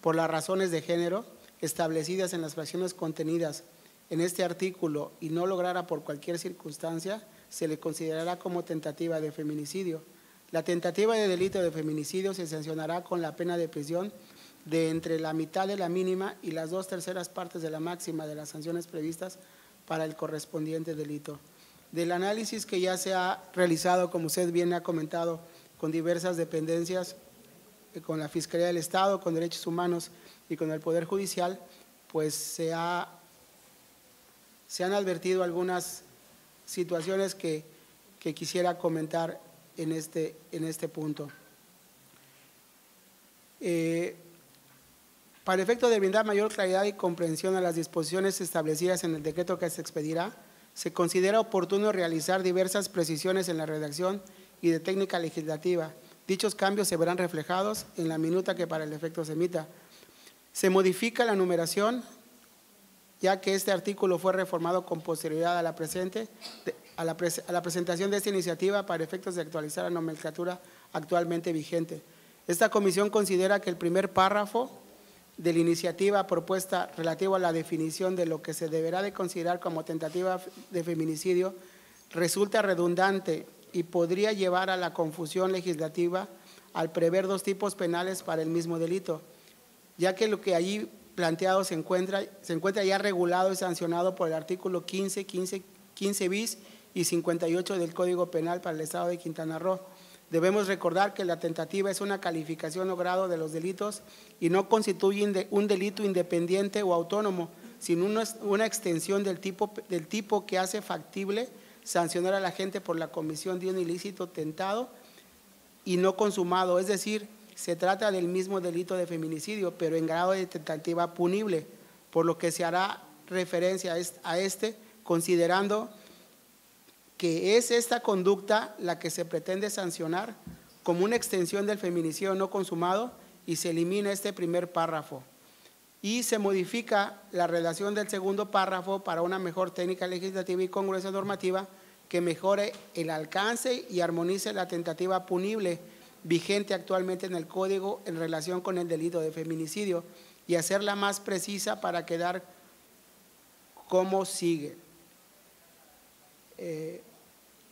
por las razones de género establecidas en las fracciones contenidas en este artículo y no lograra por cualquier circunstancia, se le considerará como tentativa de feminicidio la tentativa de delito de feminicidio se sancionará con la pena de prisión de entre la mitad de la mínima y las dos terceras partes de la máxima de las sanciones previstas para el correspondiente delito. Del análisis que ya se ha realizado, como usted bien ha comentado, con diversas dependencias, eh, con la Fiscalía del Estado, con Derechos Humanos y con el Poder Judicial, pues se, ha, se han advertido algunas situaciones que, que quisiera comentar en este, en este punto. Eh, para efecto de brindar mayor claridad y comprensión a las disposiciones establecidas en el decreto que se expedirá, se considera oportuno realizar diversas precisiones en la redacción y de técnica legislativa. Dichos cambios se verán reflejados en la minuta que para el efecto se emita. Se modifica la numeración, ya que este artículo fue reformado con posterioridad a la presente, a la, presentación de esta iniciativa para efectos de actualizar la nomenclatura actualmente vigente. Esta comisión considera que el primer párrafo de la iniciativa propuesta relativo a la definición de lo que se deberá de considerar como tentativa de feminicidio resulta redundante y podría llevar a la confusión legislativa al prever dos tipos penales para el mismo delito, ya que lo que allí planteado se encuentra, se encuentra ya regulado y sancionado por el artículo 15, 15, 15 bis y 58 del Código Penal para el Estado de Quintana Roo. Debemos recordar que la tentativa es una calificación o grado de los delitos y no constituye un delito independiente o autónomo, sino una extensión del tipo, del tipo que hace factible sancionar a la gente por la comisión de un ilícito tentado y no consumado. Es decir, se trata del mismo delito de feminicidio, pero en grado de tentativa punible, por lo que se hará referencia a este considerando que es esta conducta la que se pretende sancionar como una extensión del feminicidio no consumado y se elimina este primer párrafo. Y se modifica la relación del segundo párrafo para una mejor técnica legislativa y congruencia normativa que mejore el alcance y armonice la tentativa punible vigente actualmente en el Código en relación con el delito de feminicidio y hacerla más precisa para quedar como sigue. Eh,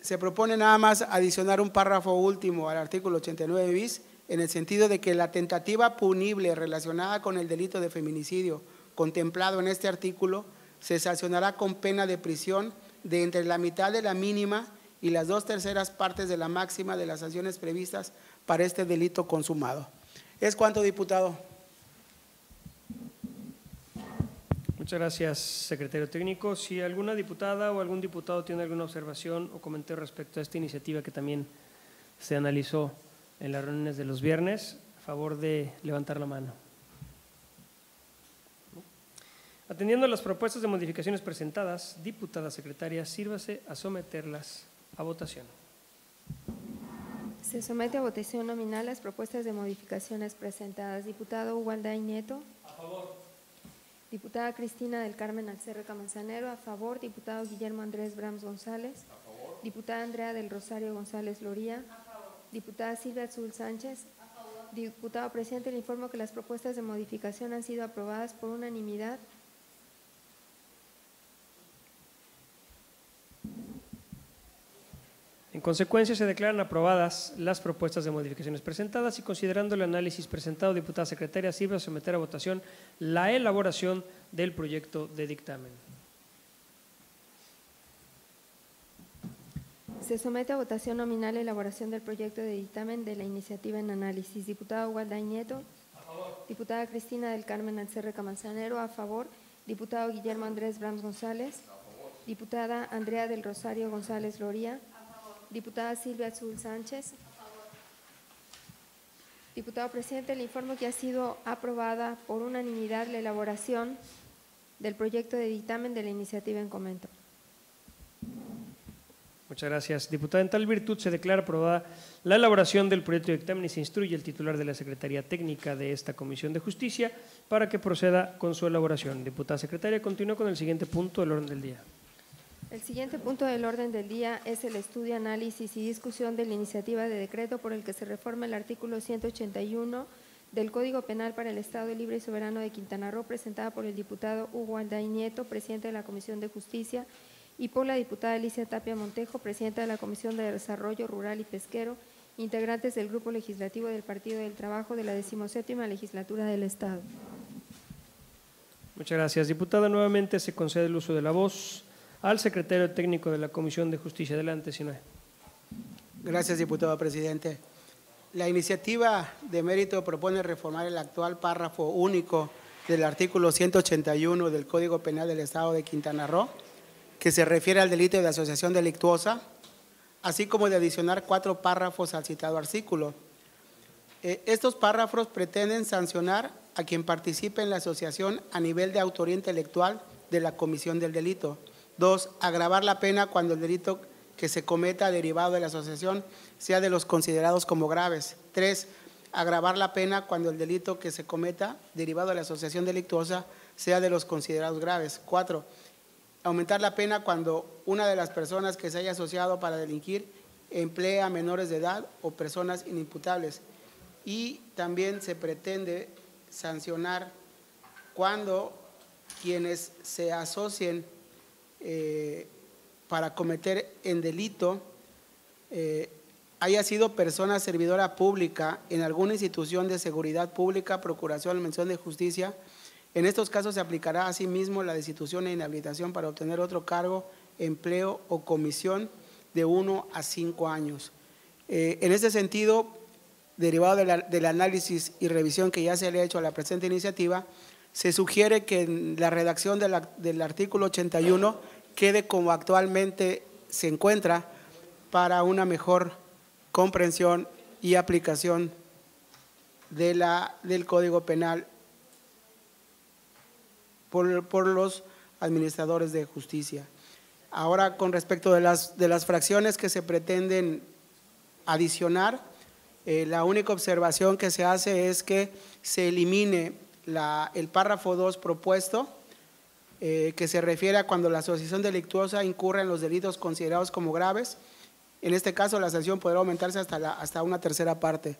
se propone nada más adicionar un párrafo último al artículo 89 bis en el sentido de que la tentativa punible relacionada con el delito de feminicidio contemplado en este artículo se sancionará con pena de prisión de entre la mitad de la mínima y las dos terceras partes de la máxima de las sanciones previstas para este delito consumado. ¿Es cuánto, diputado? Muchas gracias, secretario técnico. Si alguna diputada o algún diputado tiene alguna observación o comentario respecto a esta iniciativa que también se analizó en las reuniones de los viernes, a favor de levantar la mano. Atendiendo a las propuestas de modificaciones presentadas, diputada secretaria, sírvase a someterlas a votación. Se somete a votación nominal las propuestas de modificaciones presentadas. Diputado Hugo Alday Nieto. A favor. Diputada Cristina del Carmen Alcerreca Manzanero. A favor. Diputado Guillermo Andrés Brams González. A favor. Diputada Andrea del Rosario González Loría. A favor. Diputada Silvia Azul Sánchez. A favor. Diputado presidente, le informo que las propuestas de modificación han sido aprobadas por unanimidad En consecuencia, se declaran aprobadas las propuestas de modificaciones presentadas y considerando el análisis presentado, diputada secretaria, sirve a someter a votación la elaboración del proyecto de dictamen. Se somete a votación nominal la elaboración del proyecto de dictamen de la iniciativa en análisis. Diputado Gualday Nieto. A favor. Diputada Cristina del Carmen Alcerre Camanzanero. A favor. Diputado Guillermo Andrés Brams González. A favor. Diputada Andrea del Rosario González Loría. Diputada Silvia Azul Sánchez. Diputado presidente, le informo que ha sido aprobada por unanimidad la elaboración del proyecto de dictamen de la iniciativa en comento. Muchas gracias. Diputada, en tal virtud se declara aprobada la elaboración del proyecto de dictamen y se instruye el titular de la Secretaría Técnica de esta Comisión de Justicia para que proceda con su elaboración. Diputada secretaria, continúa con el siguiente punto del orden del día. El siguiente punto del orden del día es el estudio, análisis y discusión de la iniciativa de decreto por el que se reforma el artículo 181 del Código Penal para el Estado Libre y Soberano de Quintana Roo, presentada por el diputado Hugo Alday Nieto, presidente de la Comisión de Justicia, y por la diputada Alicia Tapia Montejo, presidenta de la Comisión de Desarrollo Rural y Pesquero, integrantes del Grupo Legislativo del Partido del Trabajo de la decimoséptima legislatura del Estado. Muchas gracias, diputada. Nuevamente se concede el uso de la voz al secretario técnico de la Comisión de Justicia. Adelante, Sinoé. Gracias, diputado presidente. La iniciativa de mérito propone reformar el actual párrafo único del artículo 181 del Código Penal del Estado de Quintana Roo, que se refiere al delito de asociación delictuosa, así como de adicionar cuatro párrafos al citado artículo. Eh, estos párrafos pretenden sancionar a quien participe en la asociación a nivel de autoría intelectual de la comisión del delito Dos, agravar la pena cuando el delito que se cometa derivado de la asociación sea de los considerados como graves. Tres, agravar la pena cuando el delito que se cometa derivado de la asociación delictuosa sea de los considerados graves. Cuatro, aumentar la pena cuando una de las personas que se haya asociado para delinquir emplea a menores de edad o personas inimputables. Y también se pretende sancionar cuando quienes se asocien eh, para cometer en delito eh, haya sido persona servidora pública en alguna institución de seguridad pública, procuración, mención de justicia. En estos casos se aplicará asimismo la destitución e inhabilitación para obtener otro cargo, empleo o comisión de uno a cinco años. Eh, en este sentido, derivado del análisis y revisión que ya se le ha hecho a la presente iniciativa, se sugiere que en la redacción del artículo 81 quede como actualmente se encuentra para una mejor comprensión y aplicación de la, del Código Penal por, por, los administradores de justicia. Ahora, con respecto de las, de las fracciones que se pretenden adicionar, eh, la única observación que se hace es que se elimine la, el párrafo 2 propuesto, eh, que se refiere a cuando la asociación delictuosa incurre en los delitos considerados como graves. En este caso, la sanción podrá aumentarse hasta, hasta una tercera parte.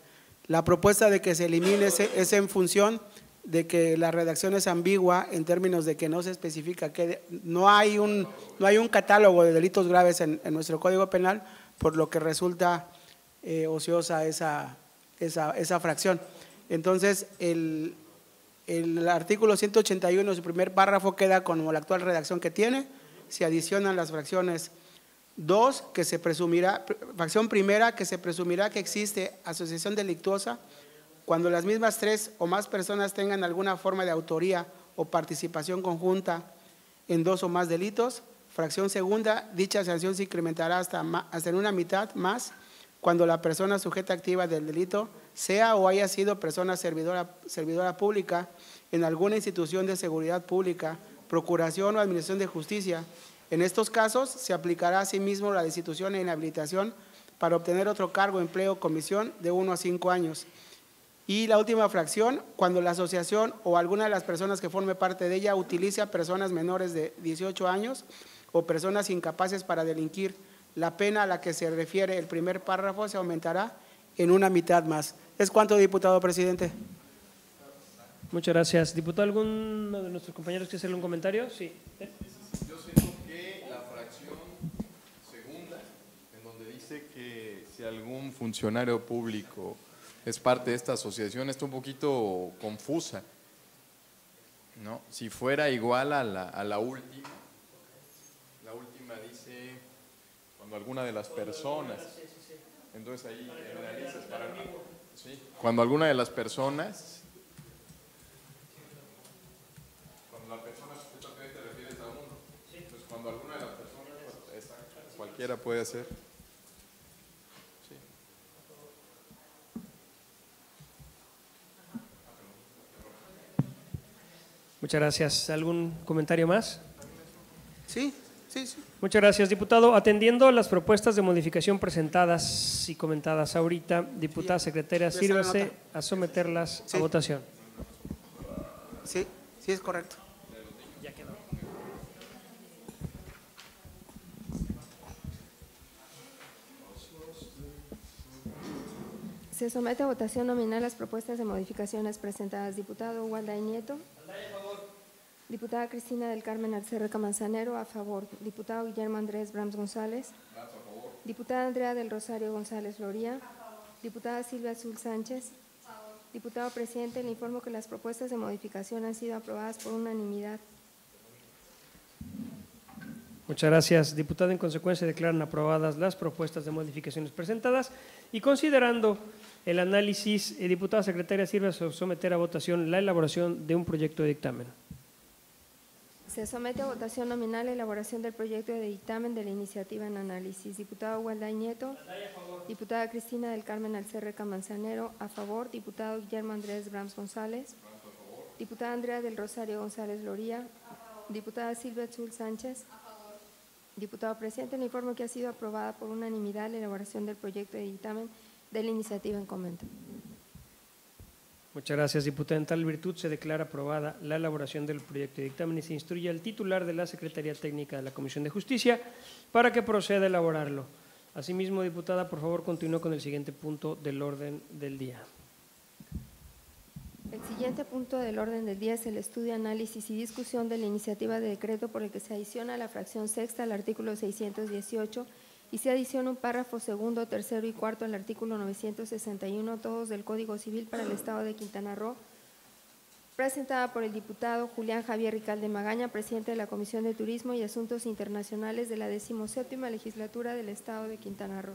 La propuesta de que se elimine es en función de que la redacción es ambigua en términos de que no se especifica que no hay un, no hay un catálogo de delitos graves en, nuestro Código Penal, por lo que resulta eh, ociosa esa, esa, esa fracción. Entonces, el, el artículo 181, su primer párrafo, queda como la actual redacción que tiene. Se adicionan las fracciones 2, que se presumirá, fracción primera, que se presumirá que existe asociación delictuosa cuando las mismas tres o más personas tengan alguna forma de autoría o participación conjunta en dos o más delitos. Fracción segunda, dicha sanción se incrementará hasta, hasta en una mitad más cuando la persona sujeta activa del delito sea o haya sido persona servidora, servidora pública en alguna institución de seguridad pública, procuración o administración de justicia. En estos casos se aplicará asimismo la destitución e inhabilitación para obtener otro cargo, empleo comisión de uno a cinco años. Y la última fracción, cuando la asociación o alguna de las personas que forme parte de ella utilice a personas menores de 18 años o personas incapaces para delinquir, la pena a la que se refiere el primer párrafo se aumentará en una mitad más. ¿Es cuánto, diputado presidente? Muchas gracias. Diputado, ¿alguno de nuestros compañeros quiere hacerle un comentario? Sí. Yo siento que la fracción segunda, en donde dice que si algún funcionario público es parte de esta asociación, está un poquito confusa. ¿no? Si fuera igual a la, a la última, la última dice cuando alguna de las personas, entonces ahí generalizas para... ¿sí? Cuando alguna de las personas, cuando la persona te refieres a uno, entonces cuando alguna de las personas, pues, cualquiera puede hacer. Muchas gracias. ¿Algún comentario más? Sí, sí, sí. Muchas gracias, diputado. Atendiendo las propuestas de modificación presentadas y comentadas ahorita, diputada secretaria, sírvase a someterlas a votación. Sí, sí es correcto. Se somete a votación nominal las propuestas de modificaciones presentadas. Diputado Walday Nieto. Diputada Cristina del Carmen Alcerreca Manzanero, a favor. Diputado Guillermo Andrés Brams González. Diputada Andrea del Rosario González Loría. Diputada Silvia Azul Sánchez. Diputado presidente, le informo que las propuestas de modificación han sido aprobadas por unanimidad. Muchas gracias, diputado. En consecuencia, declaran aprobadas las propuestas de modificaciones presentadas y considerando el análisis, el diputado secretaria sirve a someter a votación la elaboración de un proyecto de dictamen. Se somete a votación nominal la elaboración del proyecto de dictamen de la iniciativa en análisis. Diputado Walday Nieto. Diputada Cristina del Carmen Alcerreca Manzanero, a favor. Diputado Guillermo Andrés Brams González. Diputada Andrea del Rosario González Loría. Diputada Silvia Azul Sánchez. Diputado presidente, le informo que ha sido aprobada por unanimidad la elaboración del proyecto de dictamen de la iniciativa en comento. Muchas gracias, diputada. En tal virtud se declara aprobada la elaboración del proyecto de dictamen y se instruye al titular de la Secretaría Técnica de la Comisión de Justicia para que proceda a elaborarlo. Asimismo, diputada, por favor, continúe con el siguiente punto del orden del día. El siguiente punto del orden del día es el estudio, análisis y discusión de la iniciativa de decreto por el que se adiciona la fracción sexta al artículo 618 y se adiciona un párrafo segundo, tercero y cuarto al artículo 961, todos del Código Civil para el Estado de Quintana Roo, presentada por el diputado Julián Javier Ricalde Magaña, presidente de la Comisión de Turismo y Asuntos Internacionales de la 17 Legislatura del Estado de Quintana Roo.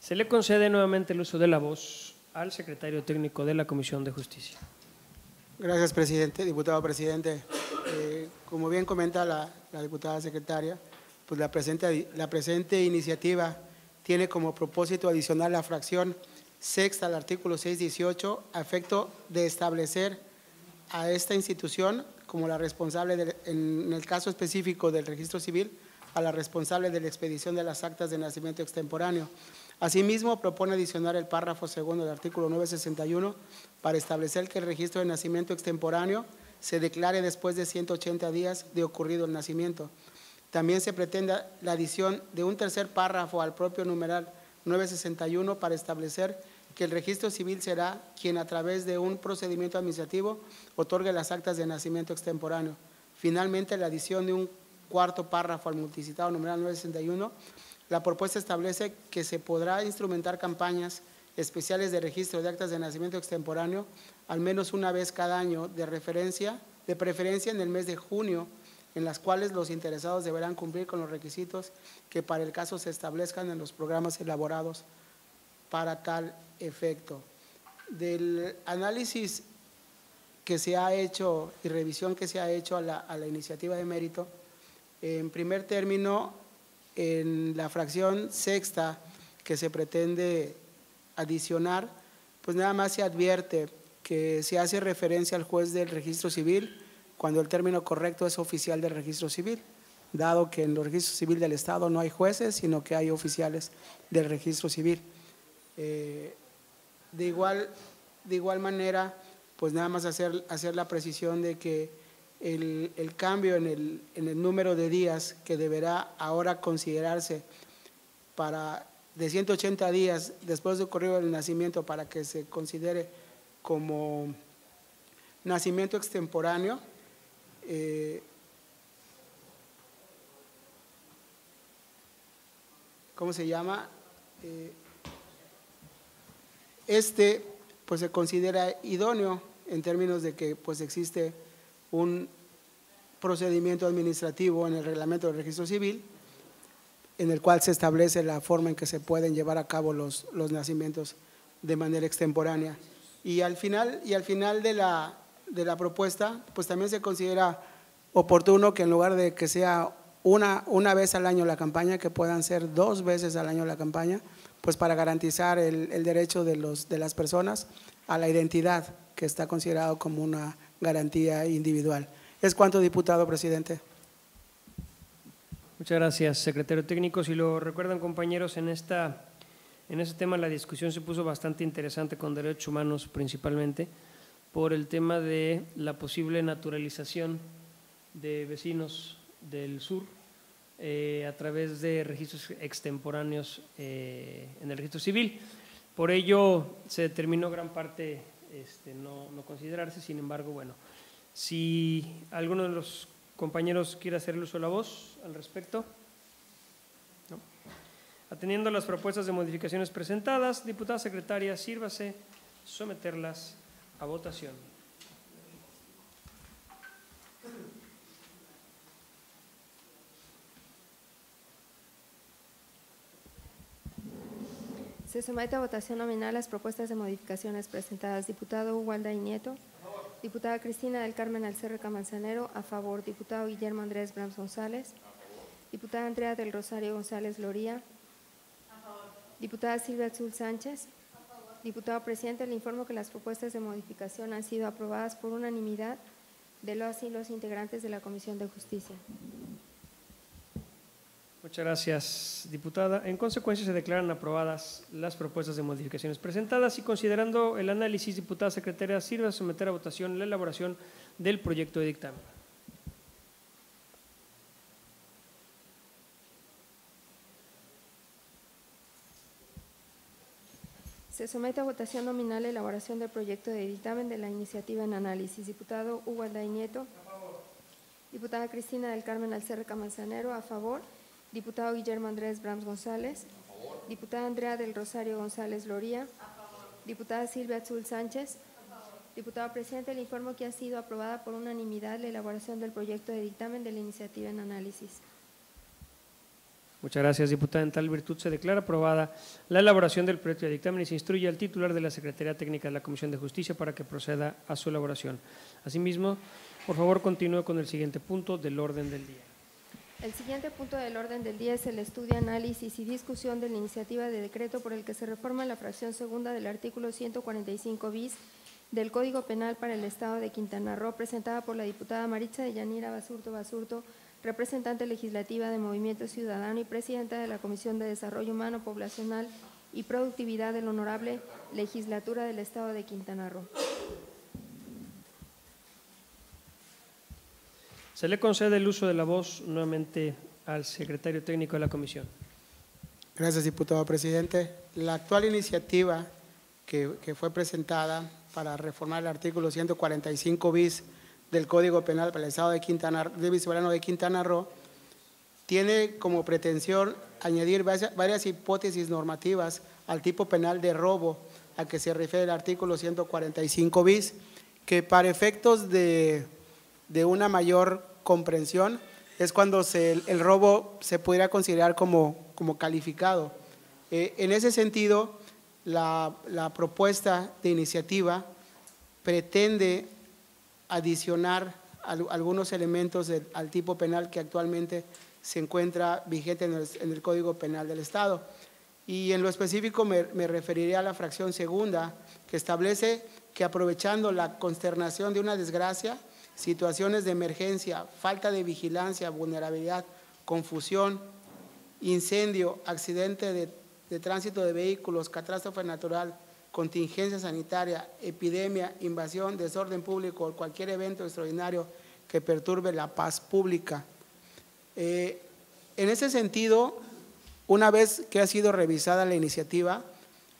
Se le concede nuevamente el uso de la voz al secretario técnico de la Comisión de Justicia. Gracias, presidente. Diputado presidente, eh, como bien comenta la, diputada secretaria, pues la presente, la presente iniciativa tiene como propósito adicional la fracción sexta al artículo 618 a efecto de establecer a esta institución como la responsable, en el caso específico del registro civil, a la responsable de la expedición de las actas de nacimiento extemporáneo. Asimismo, propone adicionar el párrafo segundo del artículo 961 para establecer que el registro de nacimiento extemporáneo se declare después de 180 días de ocurrido el nacimiento. También se pretende la adición de un tercer párrafo al propio numeral 961 para establecer que el registro civil será quien a través de un procedimiento administrativo otorgue las actas de nacimiento extemporáneo. Finalmente, la adición de un cuarto párrafo al multicitado numeral 961 la propuesta establece que se podrá instrumentar campañas especiales de registro de actas de nacimiento extemporáneo al menos una vez cada año de referencia, de preferencia en el mes de junio, en las cuales los interesados deberán cumplir con los requisitos que para el caso se establezcan en los programas elaborados para tal efecto. del análisis que se ha hecho y revisión que se ha hecho a la, a la iniciativa de mérito, en primer término, en la fracción sexta que se pretende adicionar, pues nada más se advierte que se hace referencia al juez del registro civil cuando el término correcto es oficial del registro civil, dado que en el registro civil del Estado no hay jueces, sino que hay oficiales del registro civil. Eh, de, igual, de igual manera, pues nada más hacer, hacer la precisión de que el, el cambio en el, en el número de días que deberá ahora considerarse para de 180 días después de ocurrido el nacimiento para que se considere como nacimiento extemporáneo. Eh, ¿Cómo se llama? Eh, este pues se considera idóneo en términos de que pues existe un procedimiento administrativo en el reglamento del registro civil en el cual se establece la forma en que se pueden llevar a cabo los, los nacimientos de manera extemporánea. Y al final, y al final de, la, de la propuesta, pues también se considera oportuno que en lugar de que sea una, una vez al año la campaña, que puedan ser dos veces al año la campaña, pues para garantizar el, el derecho de, los, de las personas a la identidad, que está considerado como una garantía individual. Es cuanto, diputado presidente. Muchas gracias, secretario técnico. Si lo recuerdan, compañeros, en, esta, en este tema la discusión se puso bastante interesante con derechos humanos principalmente por el tema de la posible naturalización de vecinos del sur eh, a través de registros extemporáneos eh, en el registro civil. Por ello se determinó gran parte este, no, no considerarse, sin embargo, bueno, si alguno de los compañeros quiere hacer el uso de la voz al respecto. ¿No? Atendiendo a las propuestas de modificaciones presentadas, diputada secretaria, sírvase someterlas a votación. Se somete a votación nominal las propuestas de modificaciones presentadas. Diputado Hugo Alday Nieto. Diputada Cristina del Carmen Alcerreca Manzanero, a favor. Diputado Guillermo Andrés Brams González. Diputada Andrea del Rosario González Loría. A favor. Diputada Silvia Azul Sánchez. A favor. Diputado presidente, le informo que las propuestas de modificación han sido aprobadas por unanimidad de los y los integrantes de la Comisión de Justicia. Muchas gracias, diputada. En consecuencia, se declaran aprobadas las propuestas de modificaciones presentadas y considerando el análisis, diputada secretaria, sirve a someter a votación la elaboración del proyecto de dictamen. Se somete a votación nominal la elaboración del proyecto de dictamen de la iniciativa en análisis. Diputado Hugo Alday Nieto. A favor. Diputada Cristina del Carmen Alcerreca Manzanero, a favor. Diputado Guillermo Andrés Brams González. A favor. Diputada Andrea del Rosario González Loría. Diputada Silvia Azul Sánchez. Diputado presidente, le informo que ha sido aprobada por unanimidad la elaboración del proyecto de dictamen de la iniciativa en análisis. Muchas gracias, diputada. En tal virtud se declara aprobada la elaboración del proyecto de dictamen y se instruye al titular de la Secretaría Técnica de la Comisión de Justicia para que proceda a su elaboración. Asimismo, por favor, continúe con el siguiente punto del orden del día. El siguiente punto del orden del día es el estudio, análisis y discusión de la iniciativa de decreto por el que se reforma la fracción segunda del artículo 145 bis del Código Penal para el Estado de Quintana Roo, presentada por la diputada Maritza de Yanira Basurto Basurto, representante legislativa de Movimiento Ciudadano y presidenta de la Comisión de Desarrollo Humano, Poblacional y Productividad de la Honorable Legislatura del Estado de Quintana Roo. Se le concede el uso de la voz nuevamente al secretario técnico de la comisión. Gracias, diputado presidente. La actual iniciativa que, fue presentada para reformar el artículo 145 bis del Código Penal para el Estado de Quintana, de Soberano de Quintana Roo tiene como pretensión añadir varias hipótesis normativas al tipo penal de robo a que se refiere el artículo 145 bis, que para efectos de, de una mayor comprensión es cuando el, robo se pudiera considerar como, como calificado. Eh, en ese sentido, la, la propuesta de iniciativa pretende adicionar al- algunos elementos al tipo penal que actualmente se encuentra vigente en el, en el Código Penal del Estado. Y en lo específico me, me referiré a la fracción segunda, que establece que aprovechando la consternación de una desgracia, situaciones de emergencia, falta de vigilancia, vulnerabilidad, confusión, incendio, accidente de, tránsito de vehículos, catástrofe natural, contingencia sanitaria, epidemia, invasión, desorden público o cualquier evento extraordinario que perturbe la paz pública. Eh, en ese sentido, una vez que ha sido revisada la iniciativa,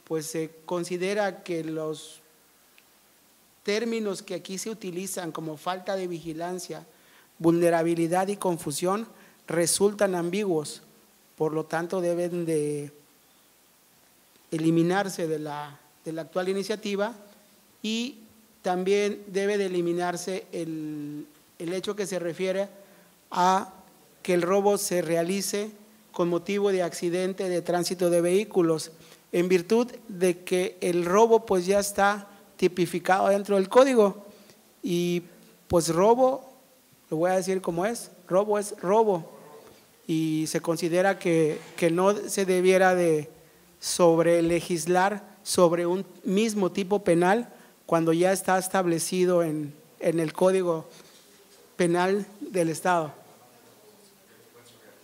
pues se considera que los términos que aquí se utilizan como falta de vigilancia, vulnerabilidad y confusión resultan ambiguos, por lo tanto deben de eliminarse de la, de la actual iniciativa y también debe de eliminarse el, el hecho que se refiere a que el robo se realice con motivo de accidente de tránsito de vehículos, en virtud de que el robo pues ya está tipificado dentro del código. Y pues robo, lo voy a decir como es, robo es robo. Y se considera que, que no se debiera de sobre legislar sobre un mismo tipo penal cuando ya está establecido en, en el Código Penal del Estado.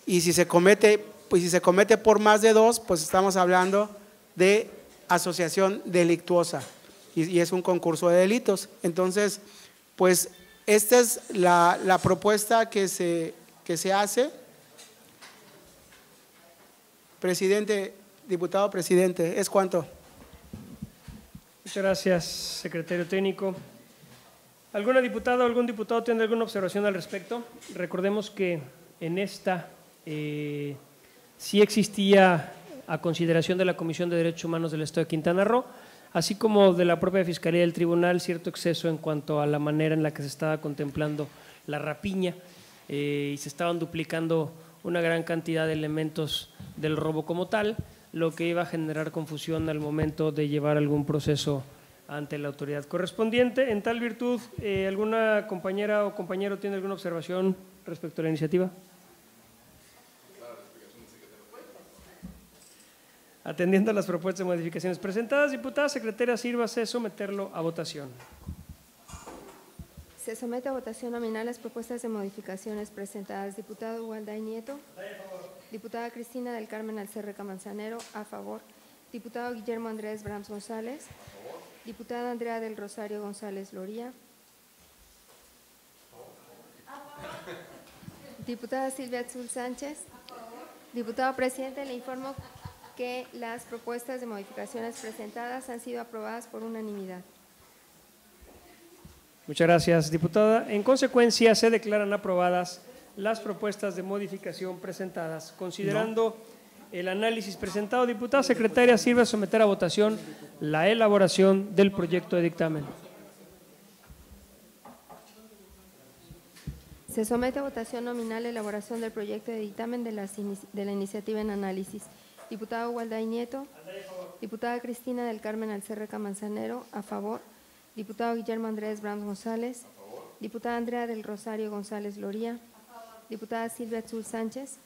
Y si se comete, pues si se comete por más de dos, pues estamos hablando de asociación delictuosa y, es un concurso de delitos. Entonces, pues esta es la, propuesta que se, que se hace. Presidente, diputado presidente, ¿es cuánto? Muchas gracias, secretario técnico. ¿Alguna diputada algún diputado tiene alguna observación al respecto? Recordemos que en esta eh, sí existía, a consideración de la Comisión de Derechos Humanos del Estado de Quintana Roo, así como de la propia Fiscalía del Tribunal, cierto exceso en cuanto a la manera en la que se estaba contemplando la rapiña eh, y se estaban duplicando una gran cantidad de elementos del robo como tal, lo que iba a generar confusión al momento de llevar algún proceso ante la autoridad correspondiente. En tal virtud, eh, ¿alguna compañera o compañero tiene alguna observación respecto a la iniciativa? Atendiendo a las propuestas de modificaciones presentadas, diputada secretaria, sírvase someterlo a votación. Se somete a votación nominal las propuestas de modificaciones presentadas. Diputado Walday Nieto. Diputada Cristina del Carmen Alcerreca Manzanero, a favor. Diputado Guillermo Andrés Brams González. Diputada Andrea del Rosario González Loría. Diputada Silvia Azul Sánchez. Diputado presidente, le informo que las propuestas de modificaciones presentadas han sido aprobadas por unanimidad. Muchas gracias, diputada. En consecuencia, se declaran aprobadas las propuestas de modificación presentadas. Considerando el análisis presentado, diputada secretaria, sirve a someter a votación la elaboración del proyecto de dictamen. Se somete a votación nominal la elaboración del proyecto de dictamen de, las ini- de la iniciativa en análisis. Diputado Walday Nieto. Diputada Cristina del Carmen Alcerreca Manzanero, a favor. Diputado Guillermo Andrés Brams González. Diputada Andrea del Rosario González Loría. Diputada Silvia Azul Sánchez.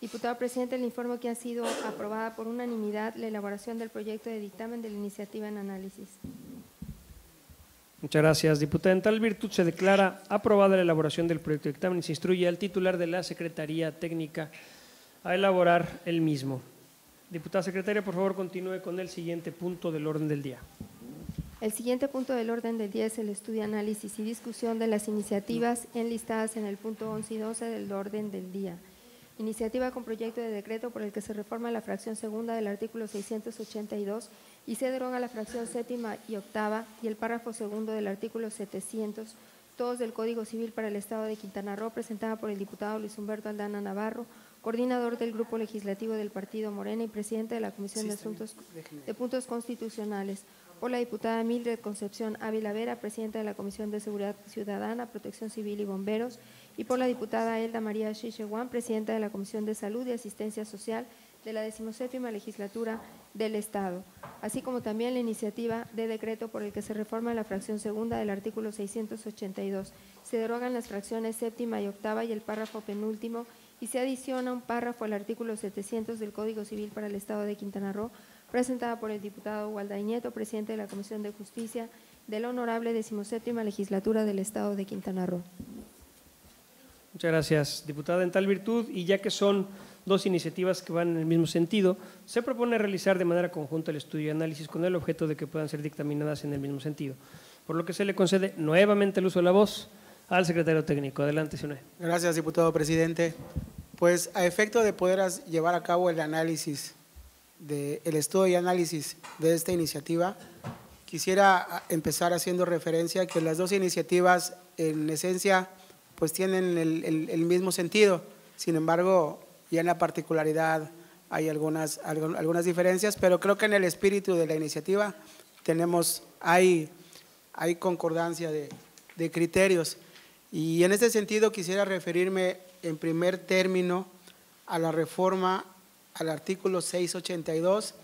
Diputado presidente, le informo que ha sido aprobada por unanimidad la elaboración del proyecto de dictamen de la iniciativa en análisis. Muchas gracias, diputada. En tal virtud se declara aprobada la elaboración del proyecto de dictamen y se instruye al titular de la Secretaría Técnica a elaborar el mismo. Diputada secretaria, por favor, continúe con el siguiente punto del orden del día. El siguiente punto del orden del día es el estudio, análisis y discusión de las iniciativas enlistadas en el punto 11 y 12 del orden del día. Iniciativa con proyecto de decreto por el que se reforma la fracción segunda del artículo 682 y se deroga la fracción séptima y octava y el párrafo segundo del artículo 700, todos del Código Civil para el Estado de Quintana Roo, presentada por el diputado Luis Humberto Aldana Navarro, coordinador del Grupo Legislativo del Partido Morena y presidente de la Comisión de Asuntos de Puntos Constitucionales, por la diputada Mildred Concepción Ávila Vera, presidenta de la Comisión de Seguridad Ciudadana, Protección Civil y Bomberos, y por la diputada Elda María Chichehuán, presidenta de la Comisión de Salud y Asistencia Social de la decimoséptima legislatura del Estado, así como también la iniciativa de decreto por el que se reforma la fracción segunda del artículo 682. Se derogan las fracciones séptima y octava y el párrafo penúltimo y se adiciona un párrafo al artículo 700 del Código Civil para el Estado de Quintana Roo, presentada por el diputado Walday Nieto, presidente de la Comisión de Justicia de la Honorable Decimoséptima Legislatura del Estado de Quintana Roo. Muchas gracias, diputada. En tal virtud, y ya que son dos iniciativas que van en el mismo sentido, se propone realizar de manera conjunta el estudio y análisis con el objeto de que puedan ser dictaminadas en el mismo sentido, por lo que se le concede nuevamente el uso de la voz al secretario técnico. Adelante, señor. Gracias, diputado presidente. Pues a efecto de poder llevar a cabo el análisis, de, el estudio y análisis de esta iniciativa, quisiera empezar haciendo referencia a que las dos iniciativas en esencia pues tienen el, el mismo sentido. Sin embargo, ya en la particularidad hay algunas, algunas diferencias, pero creo que en el espíritu de la iniciativa tenemos, hay, hay concordancia de, de criterios. Y en este sentido quisiera referirme en primer término a la reforma al artículo 682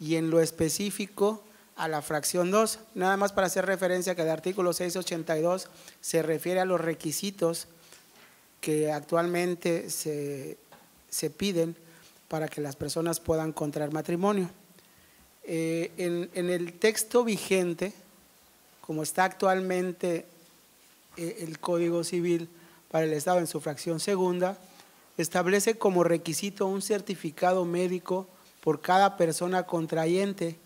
y en lo específico a la fracción 2, nada más para hacer referencia que el artículo 682 se refiere a los requisitos que actualmente se, piden para que las personas puedan contraer matrimonio. Eh, en, el texto vigente, como está actualmente el Código Civil para el Estado en su fracción segunda, establece como requisito un certificado médico por cada persona contrayente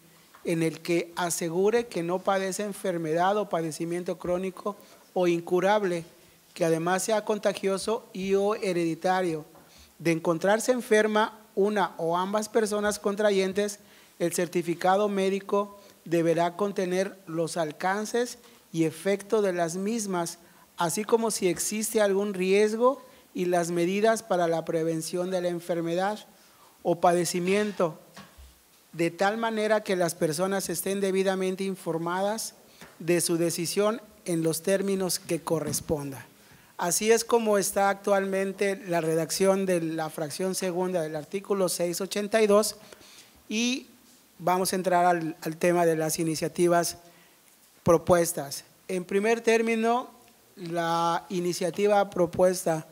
en el que asegure que no padece enfermedad o padecimiento crónico o incurable que además sea contagioso y o hereditario. De encontrarse enferma una o ambas personas contrayentes, el certificado médico deberá contener los alcances y efectos de las mismas, así como si existe algún riesgo y las medidas para la prevención de la enfermedad o padecimiento, de tal manera que las personas estén debidamente informadas de su decisión en los términos que corresponda. Así es como está actualmente la redacción de la fracción segunda del artículo 682 y vamos a entrar al, tema de las iniciativas propuestas. En primer término, la iniciativa propuesta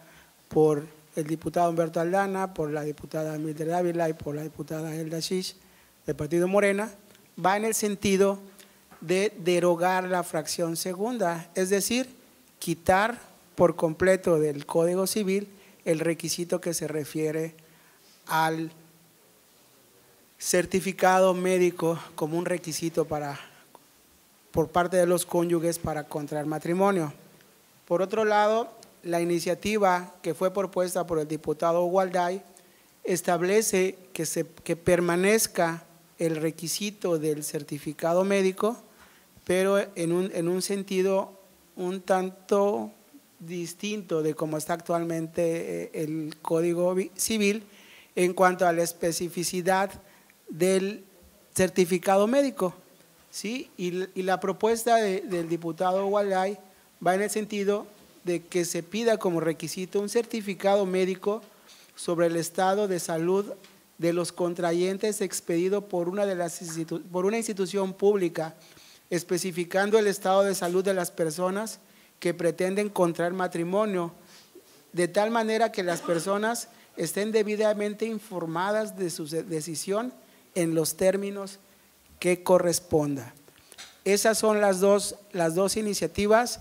por el diputado Humberto Aldana, por la diputada Mildred Ávila y por la diputada Elda Shish del Partido Morena, va en el sentido de derogar la fracción segunda, es decir, quitar por completo del Código Civil el requisito que se refiere al certificado médico como un requisito para, por parte de los cónyuges para contraer matrimonio. Por otro lado, la iniciativa que fue propuesta por el diputado Walday establece que, se, que permanezca el requisito del certificado médico, pero en un, en un sentido un tanto distinto de cómo está actualmente eh, el Código Civil en cuanto a la especificidad del certificado médico. ¿Sí? Y, la propuesta del diputado Walay va en el sentido de que se pida como requisito un certificado médico sobre el estado de salud de los contrayentes expedido por una, de las por una institución pública, especificando el estado de salud de las personas que pretenden contraer matrimonio, de tal manera que las personas estén debidamente informadas de su decisión en los términos que corresponda. Esas son las dos, las dos iniciativas.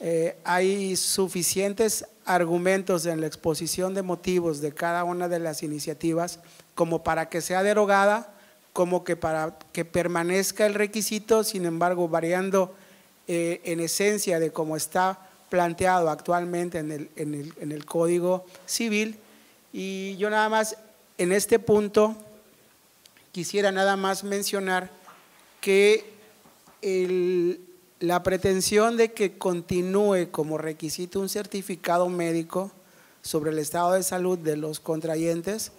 Eh, hay suficientes argumentos en la exposición de motivos de cada una de las iniciativas como para que sea derogada, como que para que permanezca el requisito, sin embargo, variando eh, en esencia de cómo está planteado actualmente en el, en, el, en el, Código Civil. Y yo nada más en este punto quisiera nada más mencionar que la pretensión de que continúe como requisito un certificado médico sobre el estado de salud de los contrayentes,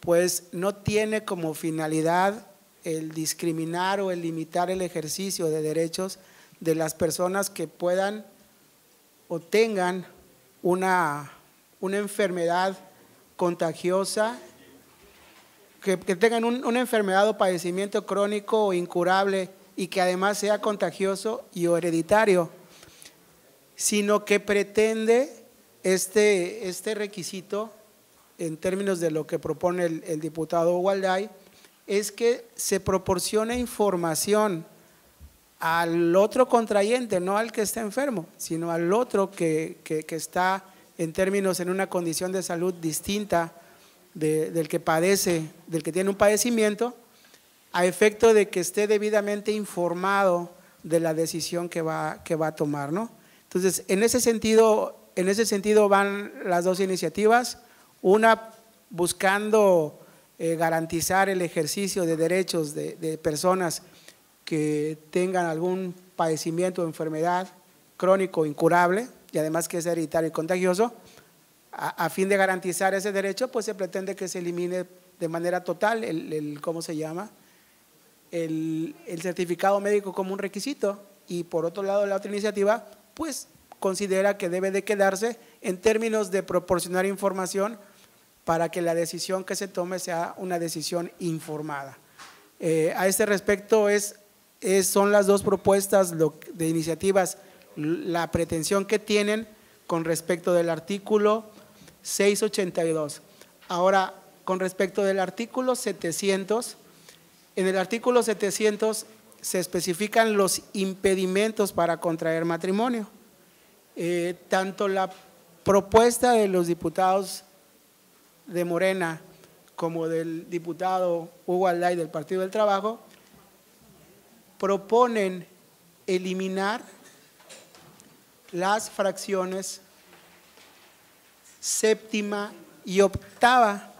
pues no tiene como finalidad el discriminar o el limitar el ejercicio de derechos de las personas que puedan o tengan una, una enfermedad contagiosa que, tengan una enfermedad o padecimiento crónico o incurable y que además sea contagioso y o hereditario, sino que pretende este, este requisito, en términos de lo que propone el, diputado Walday, es que se proporcione información al otro contrayente, no al que está enfermo, sino al otro que, está en términos en una condición de salud distinta del que padece, del que tiene un padecimiento, a efecto de que esté debidamente informado de la decisión que va, que va a tomar, ¿no? Entonces, en ese sentido, en ese sentido van las dos iniciativas, una buscando eh, garantizar el ejercicio de derechos de, de personas que tengan algún padecimiento o enfermedad crónico incurable y además que es hereditario y contagioso, a, fin de garantizar ese derecho, pues se pretende que se elimine de manera total el, ¿cómo se llama? El, el, certificado médico como un requisito y por otro lado la otra iniciativa, pues considera que debe de quedarse en términos de proporcionar información para que la decisión que se tome sea una decisión informada. Eh, a este respecto es son las dos propuestas de iniciativas, la pretensión que tienen con respecto del artículo 682. Ahora, con respecto del artículo 700, en el artículo 700 se especifican los impedimentos para contraer matrimonio. Eh, tanto la propuesta de los diputados de Morena como del diputado Hugo Alday del Partido del Trabajo proponen eliminar las fracciones séptima y octava,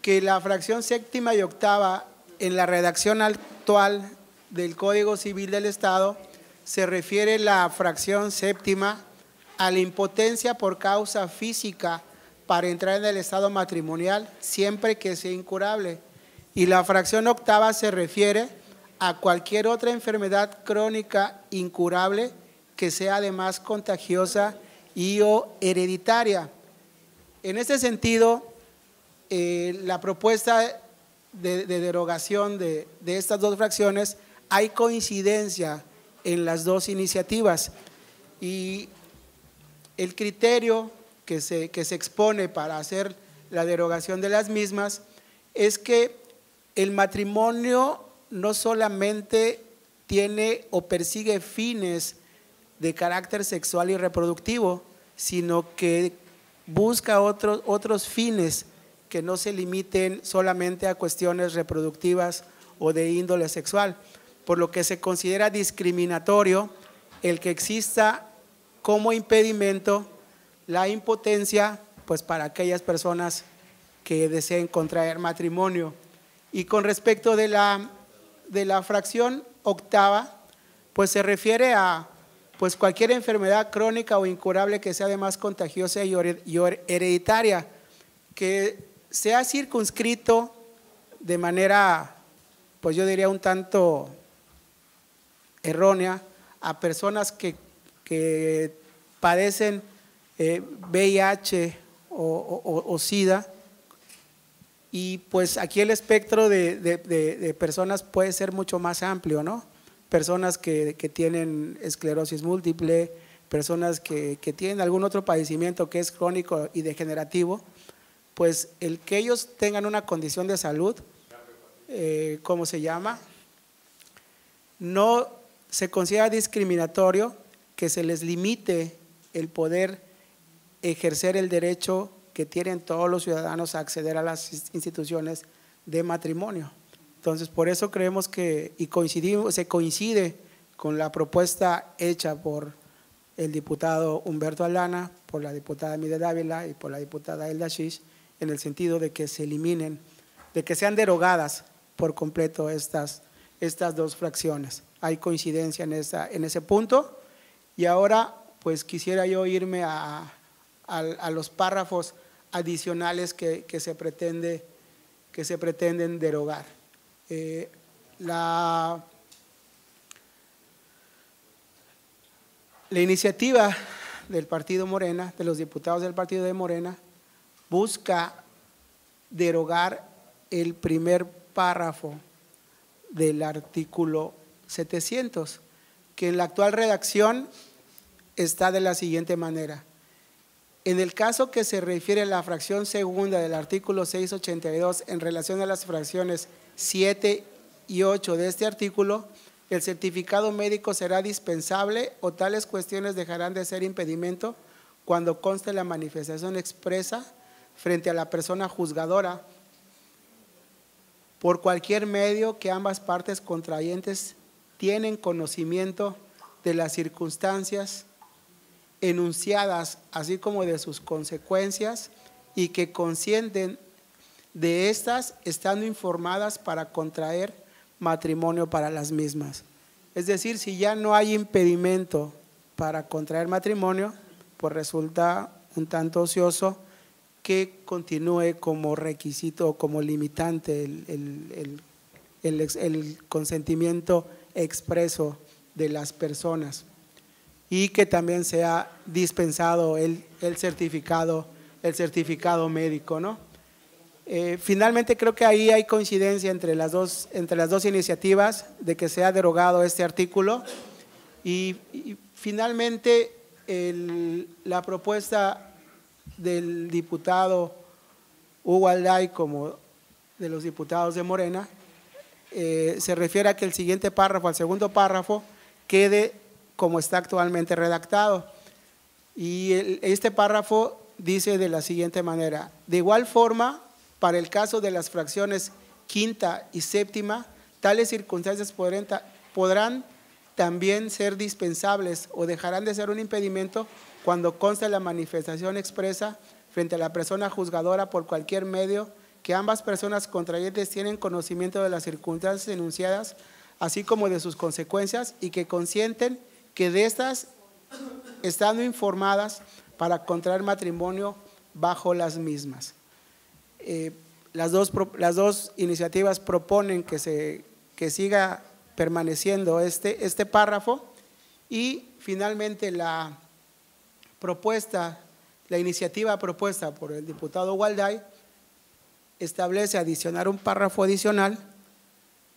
que la fracción séptima y octava en la redacción actual del Código Civil del Estado se refiere la fracción séptima a la impotencia por causa física para entrar en el estado matrimonial siempre que sea incurable. Y la fracción octava se refiere a cualquier otra enfermedad crónica incurable que sea además contagiosa y o hereditaria. En este sentido, eh, la propuesta de, derogación de, estas dos fracciones, hay coincidencia en las dos iniciativas. Y el criterio que se, que se expone para hacer la derogación de las mismas es que el matrimonio no solamente tiene o persigue fines de carácter sexual y reproductivo, sino que busca otros, otros fines que no se limiten solamente a cuestiones reproductivas o de índole sexual, por lo que se considera discriminatorio el que exista como impedimento la impotencia pues para aquellas personas que deseen contraer matrimonio. Y con respecto de la de la fracción octava, pues se refiere a pues cualquier enfermedad crónica o incurable que sea además contagiosa y hereditaria, que sea circunscrito de manera, pues yo diría un tanto errónea, a personas que, padecen VIH eh, o SIDA, y pues aquí el espectro de, personas puede ser mucho más amplio, ¿no? Personas que, tienen esclerosis múltiple, personas que, tienen algún otro padecimiento que es crónico y degenerativo, pues el que ellos tengan una condición de salud, eh, ¿cómo se llama? No se considera discriminatorio que se les limite el poder ejercer el derecho que tienen todos los ciudadanos a acceder a las instituciones de matrimonio. Entonces, por eso creemos que, y coincidimos, se coincide con la propuesta hecha por el diputado Humberto Alana, por la diputada Mide Dávila y por la diputada Elda Shish, en el sentido de que se eliminen, de que sean derogadas por completo estas, estas dos fracciones. Hay coincidencia en, esa, en ese punto. Y ahora, pues quisiera yo irme a, a los párrafos adicionales que, se, pretende, que se pretenden derogar. La, la iniciativa del Partido Morena, de los diputados del Partido de Morena, busca derogar el primer párrafo del artículo 700, que en la actual redacción está de la siguiente manera. En el caso que se refiere a la fracción segunda del artículo 682 en relación a las fracciones 7 y 8 de este artículo, el certificado médico será dispensable o tales cuestiones dejarán de ser impedimento cuando conste la manifestación expresa frente a la persona juzgadora por cualquier medio que ambas partes contrayentes tienen conocimiento de las circunstancias enunciadas, así como de sus consecuencias, y que consienten de estas estando informadas para contraer matrimonio para las mismas. Es decir, si ya no hay impedimento para contraer matrimonio, pues resulta un tanto ocioso que continúe como requisito o como limitante el, el, consentimiento expreso de las personas y que también sea dispensado el, certificado, el certificado médico, ¿no? Eh, finalmente creo que ahí hay coincidencia entre las dos, entre las dos iniciativas de que se ha derogado este artículo y, finalmente la propuesta del diputado Hugo Alday como de los diputados de Morena eh, se refiere a que el siguiente párrafo, el segundo párrafo, quede como está actualmente redactado. Y este párrafo dice de la siguiente manera, de igual forma, para el caso de las fracciones quinta y séptima, tales circunstancias podrán, también ser dispensables o dejarán de ser un impedimento cuando conste la manifestación expresa frente a la persona juzgadora por cualquier medio que ambas personas contrayentes tienen conocimiento de las circunstancias enunciadas, así como de sus consecuencias, y que consienten que de estas, estando informadas para contraer matrimonio bajo las mismas. Eh, las, dos, las dos iniciativas proponen que, se, que siga permaneciendo este, este párrafo. Y finalmente la propuesta, la iniciativa propuesta por el diputado Walday establece adicionar un párrafo adicional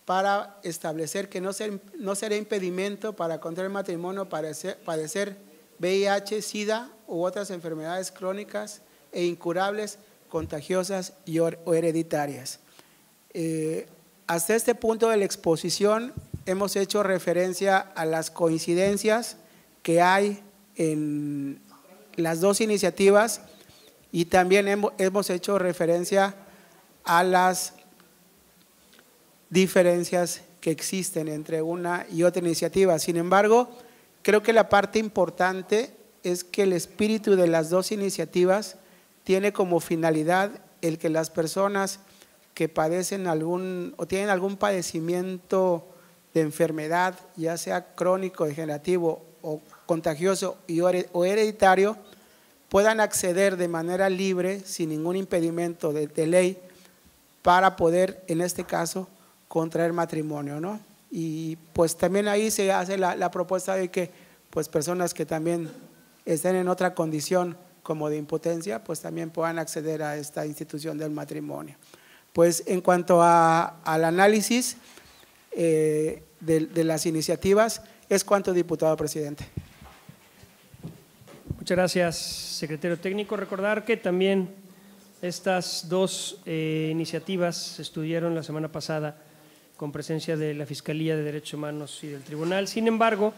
para establecer que no, no será impedimento para contraer matrimonio padecer, padecer VIH, SIDA u otras enfermedades crónicas e incurables, contagiosas y hereditarias. Eh, hasta este punto de la exposición hemos hecho referencia a las coincidencias que hay en las dos iniciativas y también hemos hecho referencia a las diferencias que existen entre una y otra iniciativa. Sin embargo, creo que la parte importante es que el espíritu de las dos iniciativas tiene como finalidad el que las personas que padecen algún o tienen algún padecimiento de enfermedad, ya sea crónico, degenerativo o contagioso o hereditario, puedan acceder de manera libre, sin ningún impedimento de, ley, para poder, en este caso, contraer matrimonio, ¿no? Y pues también ahí se hace la, propuesta de que pues personas que también estén en otra condición como de impotencia, pues también puedan acceder a esta institución del matrimonio. Pues en cuanto a, al análisis eh, de, de, las iniciativas, es cuanto, diputado presidente. Muchas gracias, secretario técnico. Recordar que también estas dos eh, iniciativas se estudiaron la semana pasada con presencia de la Fiscalía de Derechos Humanos y del Tribunal. Sin embargo,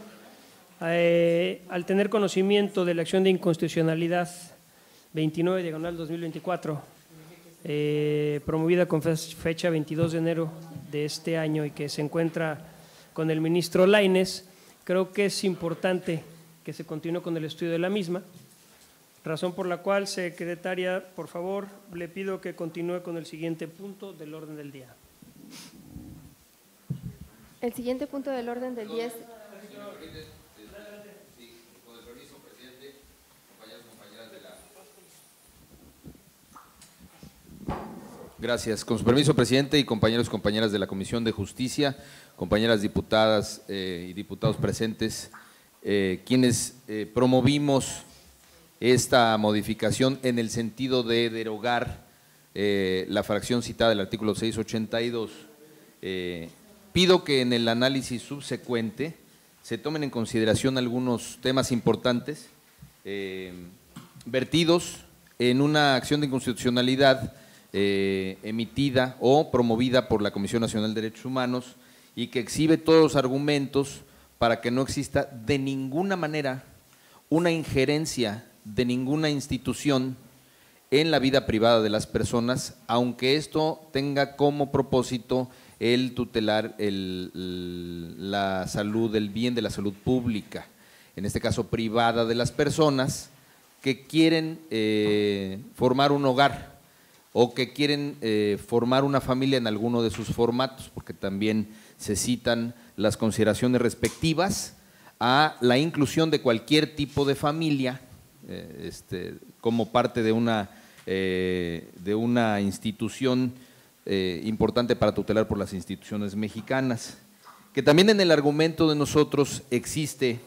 eh, al tener conocimiento de la acción de inconstitucionalidad 29 diagonal 2024, eh, promovida con fecha 22 de enero de este año y que se encuentra con el ministro Laines, creo que es importante que se continúe con el estudio de la misma, razón por la cual, secretaria, por favor, le pido que continúe con el siguiente punto del orden del día. El siguiente punto del orden del día es... Gracias. Con su permiso, presidente y compañeros y compañeras de la Comisión de Justicia, compañeras diputadas eh, y diputados presentes, eh, quienes eh, promovimos esta modificación en el sentido de derogar la fracción citada del artículo 682, eh, pido que en el análisis subsecuente se tomen en consideración algunos temas importantes vertidos en una acción de inconstitucionalidad emitida o promovida por la Comisión Nacional de Derechos Humanos y que exhibe todos los argumentos para que no exista de ninguna manera una injerencia de ninguna institución en la vida privada de las personas, aunque esto tenga como propósito el tutelar la salud, el bien de la salud pública, en este caso privada de las personas que quieren eh, formar un hogar o que quieren eh, formar una familia en alguno de sus formatos, porque también se citan las consideraciones respectivas a la inclusión de cualquier tipo de familia eh, este, como parte de una, eh, de una institución importante para tutelar por las instituciones mexicanas. Que también en el argumento de nosotros existe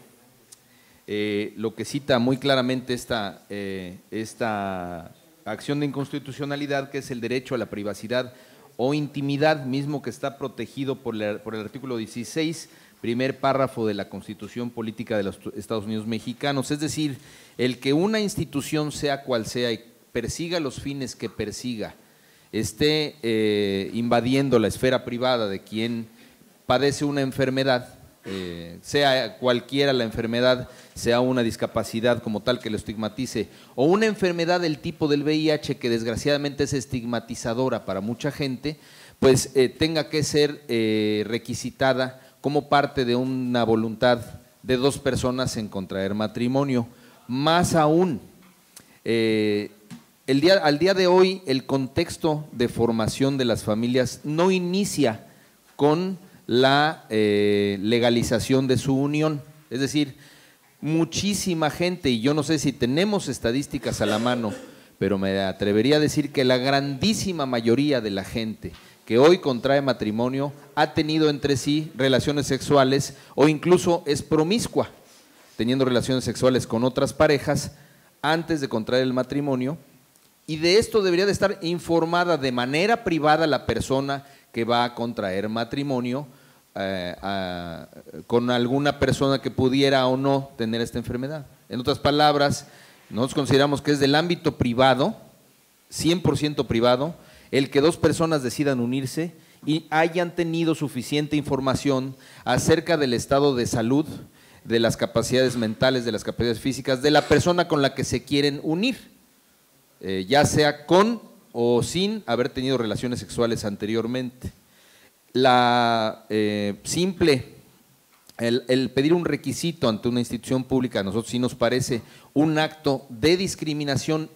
lo que cita muy claramente esta, esta acción de inconstitucionalidad, que es el derecho a la privacidad o intimidad mismo que está protegido por, por el artículo 16 primer párrafo de la Constitución Política de los Estados Unidos Mexicanos, es decir, el que una institución, sea cual sea, y persiga los fines que persiga, esté eh, invadiendo la esfera privada de quien padece una enfermedad, eh, sea cualquiera la enfermedad, sea una discapacidad como tal que lo estigmatice, o una enfermedad del tipo del VIH que desgraciadamente es estigmatizadora para mucha gente, pues eh, tenga que ser requisitada como parte de una voluntad de dos personas en contraer matrimonio. Más aún, eh, al día de hoy el contexto de formación de las familias no inicia con la eh, legalización de su unión. Es decir, muchísima gente, y yo no sé si tenemos estadísticas a la mano, pero me atrevería a decir que la grandísima mayoría de la gente que hoy contrae matrimonio ha tenido entre sí relaciones sexuales o incluso es promiscua, teniendo relaciones sexuales con otras parejas antes de contraer el matrimonio. Y de esto debería de estar informada de manera privada la persona que va a contraer matrimonio eh, con alguna persona que pudiera o no tener esta enfermedad. En otras palabras, nosotros consideramos que es del ámbito privado, 100% privado, el que dos personas decidan unirse y hayan tenido suficiente información acerca del estado de salud, de las capacidades mentales, de las capacidades físicas de la persona con la que se quieren unir, eh, ya sea con o sin haber tenido relaciones sexuales anteriormente. La eh, simple, el, pedir un requisito ante una institución pública, a nosotros sí nos parece un acto de discriminación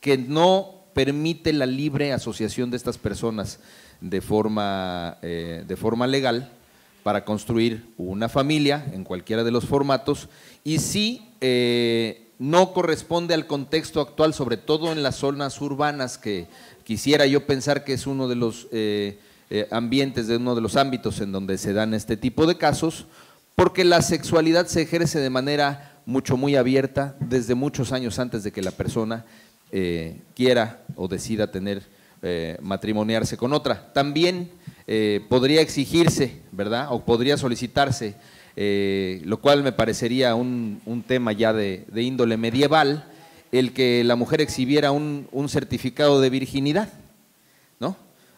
que no permite la libre asociación de estas personas de forma, eh, de forma legal para construir una familia en cualquiera de los formatos y si eh, no corresponde al contexto actual, sobre todo en las zonas urbanas, que quisiera yo pensar que es uno de los eh, ambientes, de uno de los ámbitos en donde se dan este tipo de casos, porque la sexualidad se ejerce de manera mucho, muy abierta desde muchos años antes de que la persona eh, quiera o decida tener eh, matrimoniarse con otra. También podría exigirse, ¿verdad? O podría solicitarse, lo cual me parecería un, tema ya de, índole medieval, el que la mujer exhibiera un, un certificado de virginidad.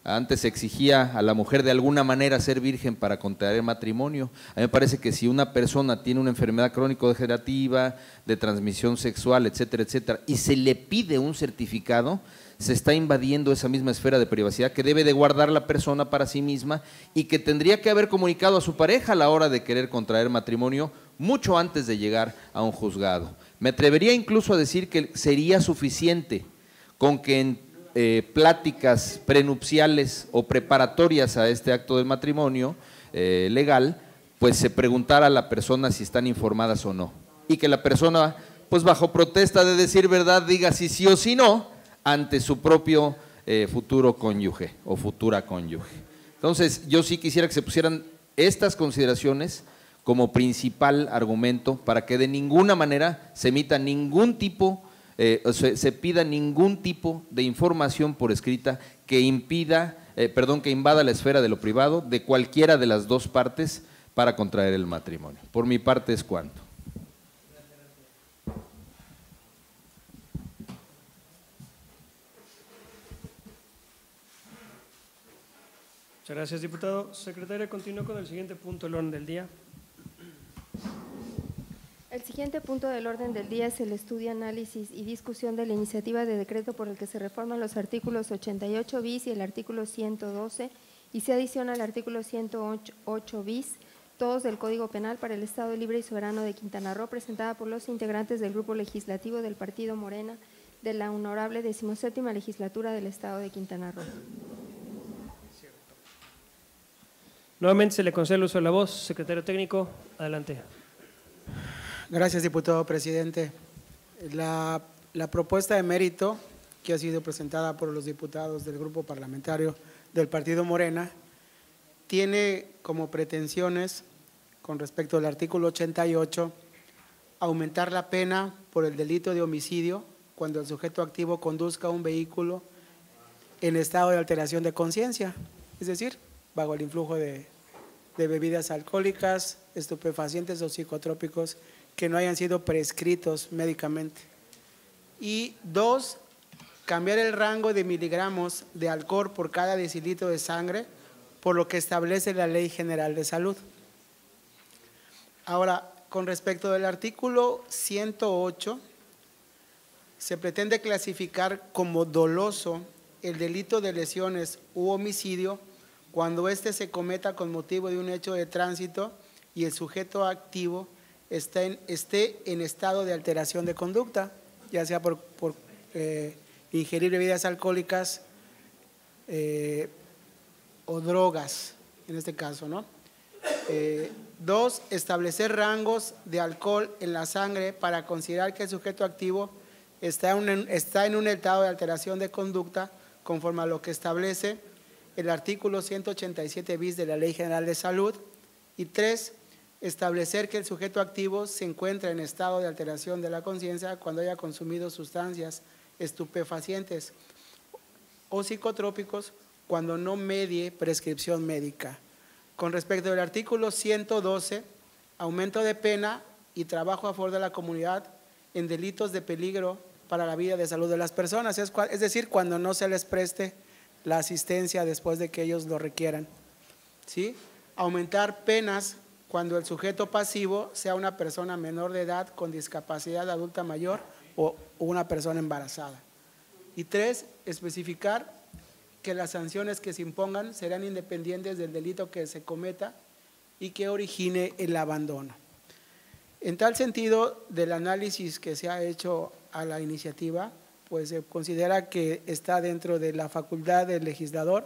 Antes exigía a la mujer de alguna manera ser virgen para contraer matrimonio. A mí me parece que si una persona tiene una enfermedad crónico-degenerativa, de transmisión sexual, etcétera, etcétera, y se le pide un certificado, se está invadiendo esa misma esfera de privacidad que debe de guardar la persona para sí misma y que tendría que haber comunicado a su pareja a la hora de querer contraer matrimonio mucho antes de llegar a un juzgado. Me atrevería incluso a decir que sería suficiente con que en eh, pláticas prenupciales o preparatorias a este acto del matrimonio eh, legal, pues se preguntara a la persona si están informadas o no. Y que la persona, pues bajo protesta de decir verdad, diga si sí o si no ante su propio eh, futuro cónyuge o futura cónyuge. Entonces, yo sí quisiera que se pusieran estas consideraciones como principal argumento para que de ninguna manera se emita ningún tipo eh, se, pida ningún tipo de información por escrita que impida, eh, perdón, que invada la esfera de lo privado de cualquiera de las dos partes para contraer el matrimonio. Por mi parte es cuanto. Muchas gracias, diputado. Secretaria, continúo con el siguiente punto del orden del día. El siguiente punto del orden del día es el estudio, análisis y discusión de la iniciativa de decreto por el que se reforman los artículos 88 bis y el artículo 112 y se adiciona al artículo 108 bis, todos del Código Penal para el Estado Libre y Soberano de Quintana Roo, presentada por los integrantes del Grupo Legislativo del Partido Morena de la honorable decimoséptima legislatura del Estado de Quintana Roo. Nuevamente se le concede el uso de la voz. Secretario técnico, adelante. Gracias, diputado presidente. La, la, propuesta de mérito que ha sido presentada por los diputados del grupo parlamentario del Partido Morena tiene como pretensiones, con respecto al artículo 88, aumentar la pena por el delito de homicidio cuando el sujeto activo conduzca un vehículo en estado de alteración de conciencia, es decir, bajo el influjo de, de bebidas alcohólicas, estupefacientes o psicotrópicos que no hayan sido prescritos médicamente. Y dos, cambiar el rango de miligramos de alcohol por cada decilitro de sangre, por lo que establece la Ley General de Salud. Ahora, con respecto del artículo 108, se pretende clasificar como doloso el delito de lesiones u homicidio cuando éste se cometa con motivo de un hecho de tránsito y el sujeto activo esté en, estado de alteración de conducta, ya sea por, eh, ingerir bebidas alcohólicas eh, o drogas, en este caso, ¿no? Eh, dos, establecer rangos de alcohol en la sangre para considerar que el sujeto activo está en, está en un estado de alteración de conducta conforme a lo que establece el artículo 187 bis de la Ley General de Salud. Y tres, establecer que el sujeto activo se encuentra en estado de alteración de la conciencia cuando haya consumido sustancias estupefacientes o psicotrópicos cuando no medie prescripción médica. Con respecto al artículo 112, aumento de pena y trabajo a favor de la comunidad en delitos de peligro para la vida y de salud de las personas, es, es decir, cuando no se les preste la asistencia después de que ellos lo requieran. ¿Sí? Aumentar penas cuando el sujeto pasivo sea una persona menor de edad con discapacidad adulta mayor o una persona embarazada. Y tres, especificar que las sanciones que se impongan serán independientes del delito que se cometa y que origine el abandono. En tal sentido, del análisis que se ha hecho a la iniciativa, pues se considera que está dentro de la facultad del legislador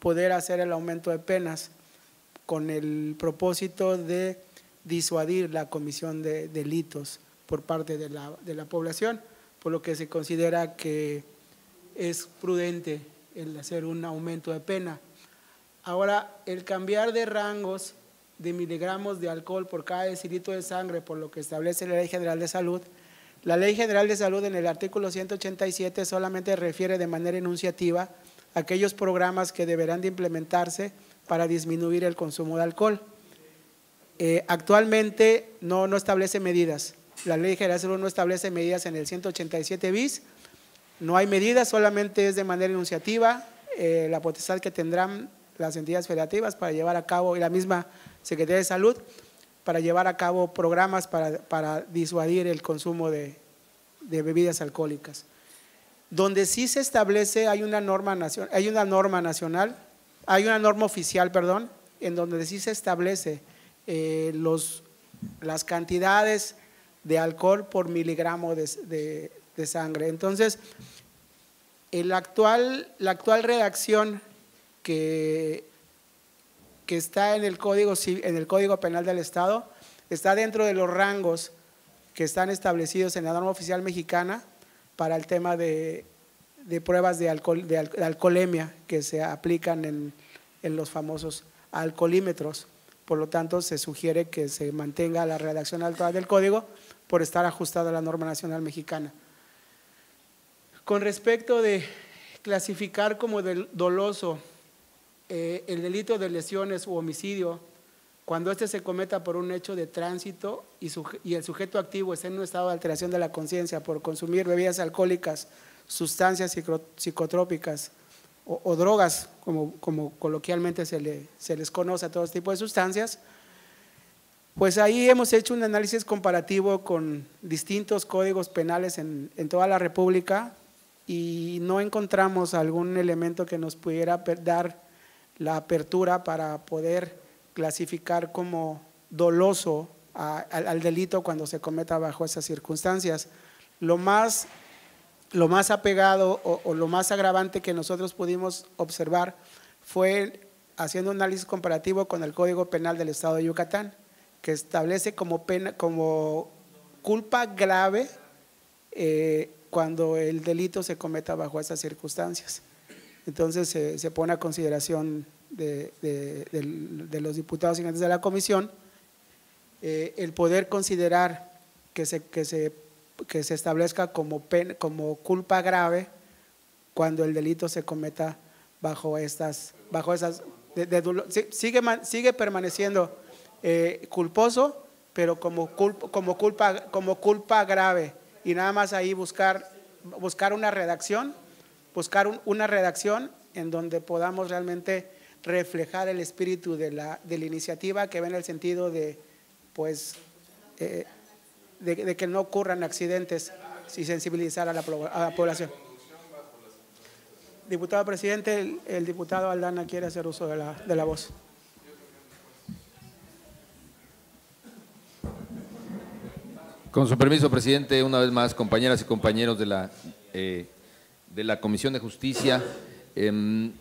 poder hacer el aumento de penas con el propósito de disuadir la comisión de delitos por parte de la, de la población, por lo que se considera que es prudente el hacer un aumento de pena. Ahora, el cambiar de rangos de miligramos de alcohol por cada decilitro de sangre, por lo que establece la Ley General de Salud, la Ley General de Salud en el artículo 187 solamente refiere de manera enunciativa a aquellos programas que deberán de implementarse para disminuir el consumo de alcohol. Eh, actualmente no, no establece medidas. La ley general de salud no establece medidas en el 187 bis. No hay medidas, solamente es de manera enunciativa eh, la potestad que tendrán las entidades federativas para llevar a cabo, y la misma Secretaría de Salud, para llevar a cabo programas para, para disuadir el consumo de, de, bebidas alcohólicas. Donde sí se establece, hay una norma, hay una norma nacional hay una norma oficial, perdón, en donde sí se establece eh, los, las cantidades de alcohol por miligramo de, sangre. Entonces, el actual, la actual redacción que, que está en el, código, en el Código Penal del Estado está dentro de los rangos que están establecidos en la norma oficial mexicana para el tema de, de pruebas de, alcohol, de, alcoholemia que se aplican en, en, los famosos alcoholímetros. Por lo tanto, se sugiere que se mantenga la redacción actual del código por estar ajustada a la norma nacional mexicana. Con respecto de clasificar como doloso eh, el delito de lesiones u homicidio, cuando éste se cometa por un hecho de tránsito y, y el sujeto activo está en un estado de alteración de la conciencia por consumir bebidas alcohólicas, sustancias psicotrópicas o, drogas, como, como coloquialmente se, se les conoce a todo este tipo de sustancias, pues ahí hemos hecho un análisis comparativo con distintos códigos penales en, en, toda la República y no encontramos algún elemento que nos pudiera dar la apertura para poder clasificar como doloso al, delito cuando se cometa bajo esas circunstancias. Lo más, lo más apegado o, lo más agravante que nosotros pudimos observar fue haciendo un análisis comparativo con el Código Penal del Estado de Yucatán, que establece como, pena, como culpa grave eh, cuando el delito se cometa bajo esas circunstancias. Entonces se pone a consideración de, los diputados integrantes de la comisión, eh, el poder considerar que se, que se, que se establezca como, como culpa grave cuando el delito se cometa bajo estas, bajo esas, sigue, sigue permaneciendo eh, culposo, pero como culpa, como, culpa, como culpa grave. Y nada más ahí buscar, buscar una redacción, buscar una redacción en donde podamos realmente reflejar el espíritu de la, de la iniciativa que va en el sentido de, pues, eh, de, que no ocurran accidentes y sensibilizar a la, población. Diputado presidente, el, diputado Aldana quiere hacer uso de la, de la voz. Con su permiso, presidente, una vez más, compañeras y compañeros de la, eh, de la Comisión de Justicia. Em,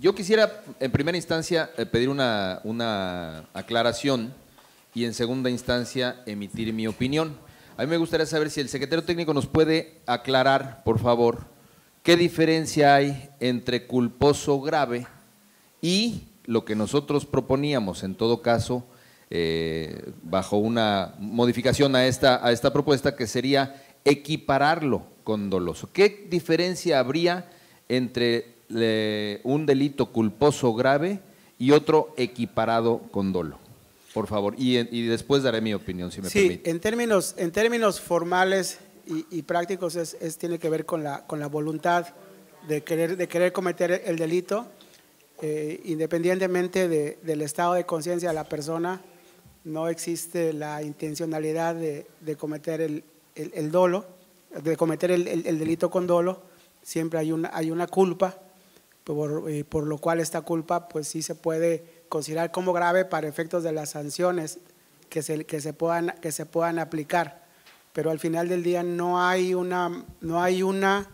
yo quisiera, en primera instancia, eh, pedir una, una, aclaración y en segunda instancia emitir mi opinión. A mí me gustaría saber si el secretario técnico nos puede aclarar, por favor, qué diferencia hay entre culposo grave y lo que nosotros proponíamos, en todo caso, eh, bajo una modificación a esta, a esta propuesta, que sería equipararlo con doloso. ¿Qué diferencia habría entre un delito culposo grave y otro equiparado con dolo. Por favor, y, después daré mi opinión, si me sí, en términos, en términos formales y, prácticos es, tiene que ver con la, con la voluntad de querer, de querer cometer el delito, eh, independientemente del estado de conciencia de la persona, no existe la intencionalidad de, cometer el, dolo, de cometer el, delito con dolo, siempre hay una, hay una culpa eh, por, lo cual esta culpa pues sí se puede considerar como grave para efectos de las sanciones que se, que se, puedan, que se puedan aplicar. Pero al final del día no hay una, no hay una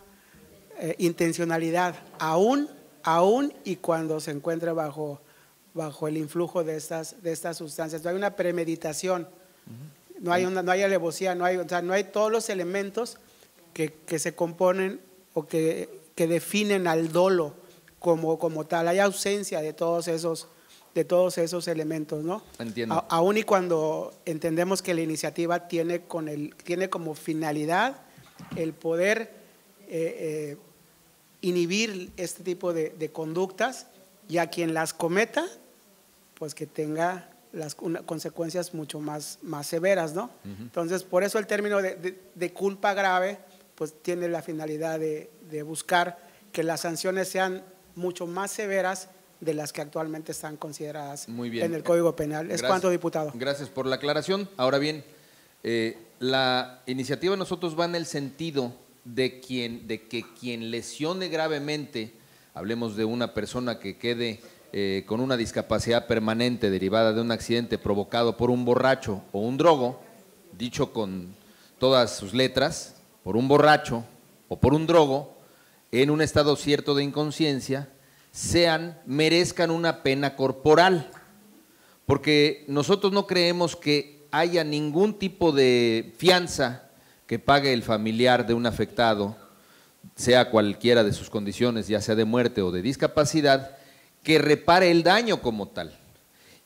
eh, intencionalidad, aún, aún y cuando se encuentre bajo, bajo el influjo de estas, de estas sustancias. No hay una premeditación, no hay, una, no hay alevosía, no hay, o sea, no hay todos los elementos que, que se componen o que, que definen al dolo como, como tal, hay ausencia de todos esos, de todos esos elementos, ¿no? Entiendo. aún y cuando entendemos que la iniciativa tiene, con el, tiene como finalidad el poder eh, eh, inhibir este tipo de, conductas y a quien las cometa, pues que tenga las consecuencias mucho más, más severas, ¿no? Entonces, por eso el término de, de, culpa grave, pues tiene la finalidad de, buscar que las sanciones sean mucho más severas de las que actualmente están consideradas en el Código Penal. Es cuanto, diputado. Gracias por la aclaración. Ahora bien, eh, la iniciativa de nosotros va en el sentido de, quien, de que quien lesione gravemente, hablemos de una persona que quede eh, con una discapacidad permanente derivada de un accidente provocado por un borracho o un drogo, dicho con todas sus letras, por un borracho o por un drogo, en un estado cierto de inconsciencia, sean, merezcan una pena corporal. Porque nosotros no creemos que haya ningún tipo de fianza que pague el familiar de un afectado, sea cualquiera de sus condiciones, ya sea de muerte o de discapacidad, que repare el daño como tal.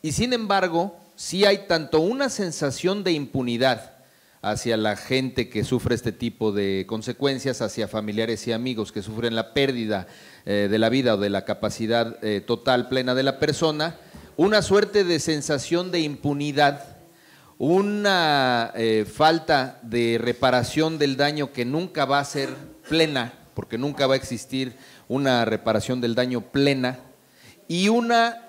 Y sin embargo, sí hay tanto una sensación de impunidad hacia la gente que sufre este tipo de consecuencias, hacia familiares y amigos que sufren la pérdida eh, de la vida o de la capacidad eh, total plena de la persona, una suerte de sensación de impunidad, una eh, falta de reparación del daño que nunca va a ser plena, porque nunca va a existir una reparación del daño plena, y una,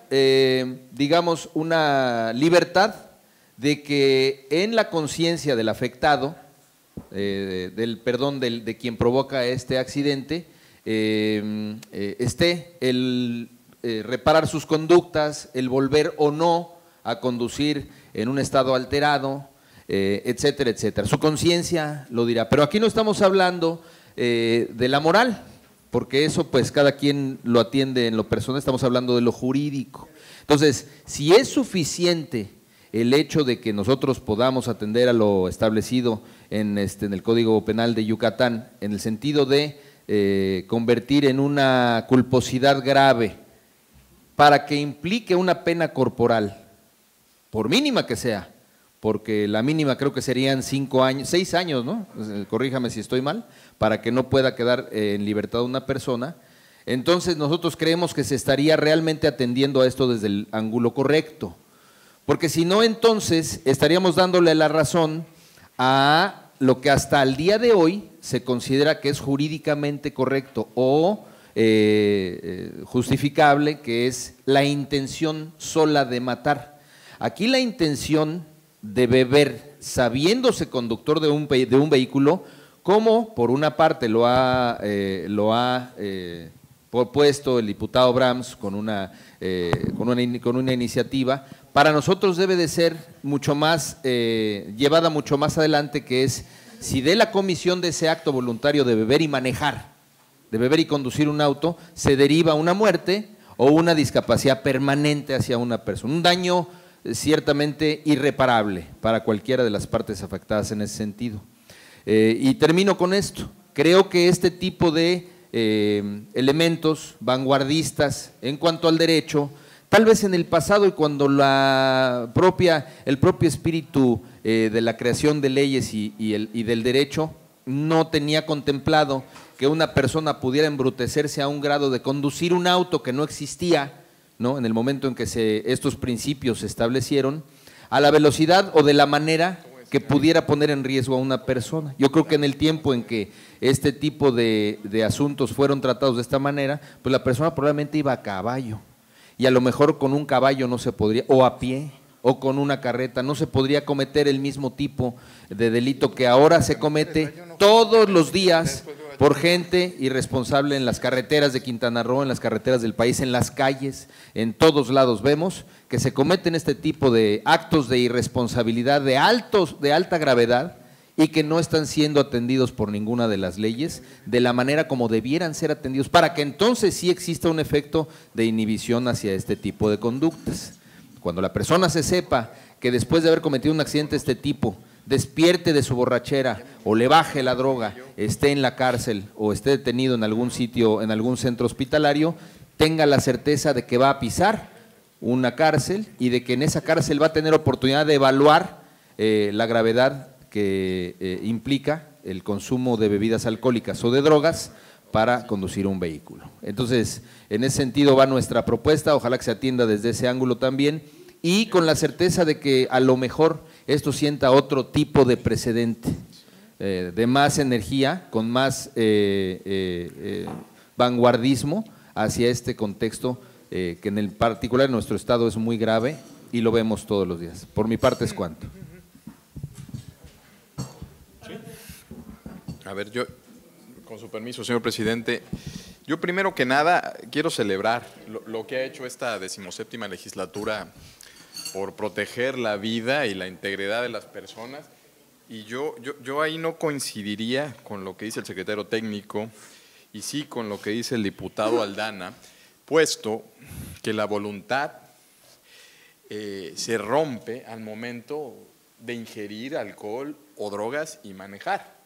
digamos, una libertad de que en la conciencia del afectado, eh, del perdón de quien provoca este accidente, eh, eh, esté el reparar sus conductas, el volver o no a conducir en un estado alterado, etcétera, etcétera. Su conciencia lo dirá. Pero aquí no estamos hablando de la moral, porque eso pues cada quien lo atiende en lo personal, estamos hablando de lo jurídico. Entonces, si es suficiente el hecho de que nosotros podamos atender a lo establecido en, este, en el Código Penal de Yucatán, en el sentido de eh, convertir en una culposidad grave para que implique una pena corporal, por mínima que sea, porque la mínima creo que serían cinco años, seis años, ¿no? Corríjame si estoy mal, para que no pueda quedar eh, en libertad una persona. Entonces nosotros creemos que se estaría realmente atendiendo a esto desde el ángulo correcto. Porque si no, entonces estaríamos dándole la razón a lo que hasta el día de hoy se considera que es jurídicamente correcto o eh, eh, justificable, que es la intención sola de matar. Aquí la intención de beber, sabiéndose conductor de un, vehículo, como por una parte lo ha, eh, lo ha propuesto el diputado Brahms con una, con una, con una iniciativa, para nosotros debe de ser mucho más, eh, llevada mucho más adelante, que es si de la comisión de ese acto voluntario de beber y manejar, de beber y conducir un auto, se deriva una muerte o una discapacidad permanente hacia una persona, un daño eh, ciertamente irreparable para cualquiera de las partes afectadas en ese sentido. Eh, y termino con esto. Creo que este tipo de elementos vanguardistas en cuanto al derecho, Tal vez en el pasado y cuando la propia, el propio espíritu eh, de la creación de leyes y, del derecho no tenía contemplado que una persona pudiera embrutecerse a un grado de conducir un auto que no existía, ¿no? en el momento en que se, estos principios se establecieron, a la velocidad o de la manera que pudiera poner en riesgo a una persona. Yo creo que en el tiempo en que este tipo de, asuntos fueron tratados de esta manera, pues la persona probablemente iba a caballo y a lo mejor con un caballo no se podría, o a pie, o con una carreta, no se podría cometer el mismo tipo de delito que ahora se comete todos los días por gente irresponsable en las carreteras de Quintana Roo, en las carreteras del país, en las calles, en todos lados vemos que se cometen este tipo de actos de irresponsabilidad de altos de alta gravedad y que no están siendo atendidos por ninguna de las leyes de la manera como debieran ser atendidos, para que entonces sí exista un efecto de inhibición hacia este tipo de conductas. Cuando la persona se sepa que después de haber cometido un accidente de este tipo, despierte de su borrachera o le baje la droga, esté en la cárcel o esté detenido en algún sitio, en algún centro hospitalario, tenga la certeza de que va a pisar una cárcel y de que en esa cárcel va a tener oportunidad de evaluar eh, la gravedad que eh, implica el consumo de bebidas alcohólicas o de drogas para conducir un vehículo. Entonces, en ese sentido va nuestra propuesta, ojalá que se atienda desde ese ángulo también y con la certeza de que a lo mejor esto sienta otro tipo de precedente, eh, de más energía, con más vanguardismo hacia este contexto que en el particular en nuestro estado es muy grave y lo vemos todos los días. Por mi parte es cuanto. A ver, yo, con su permiso, señor presidente, yo primero que nada quiero celebrar lo, que ha hecho esta decimoséptima legislatura por proteger la vida y la integridad de las personas. Y yo, yo, yo ahí no coincidiría con lo que dice el secretario técnico y sí con lo que dice el diputado Aldana, puesto que la voluntad eh, se rompe al momento de ingerir alcohol o drogas y manejar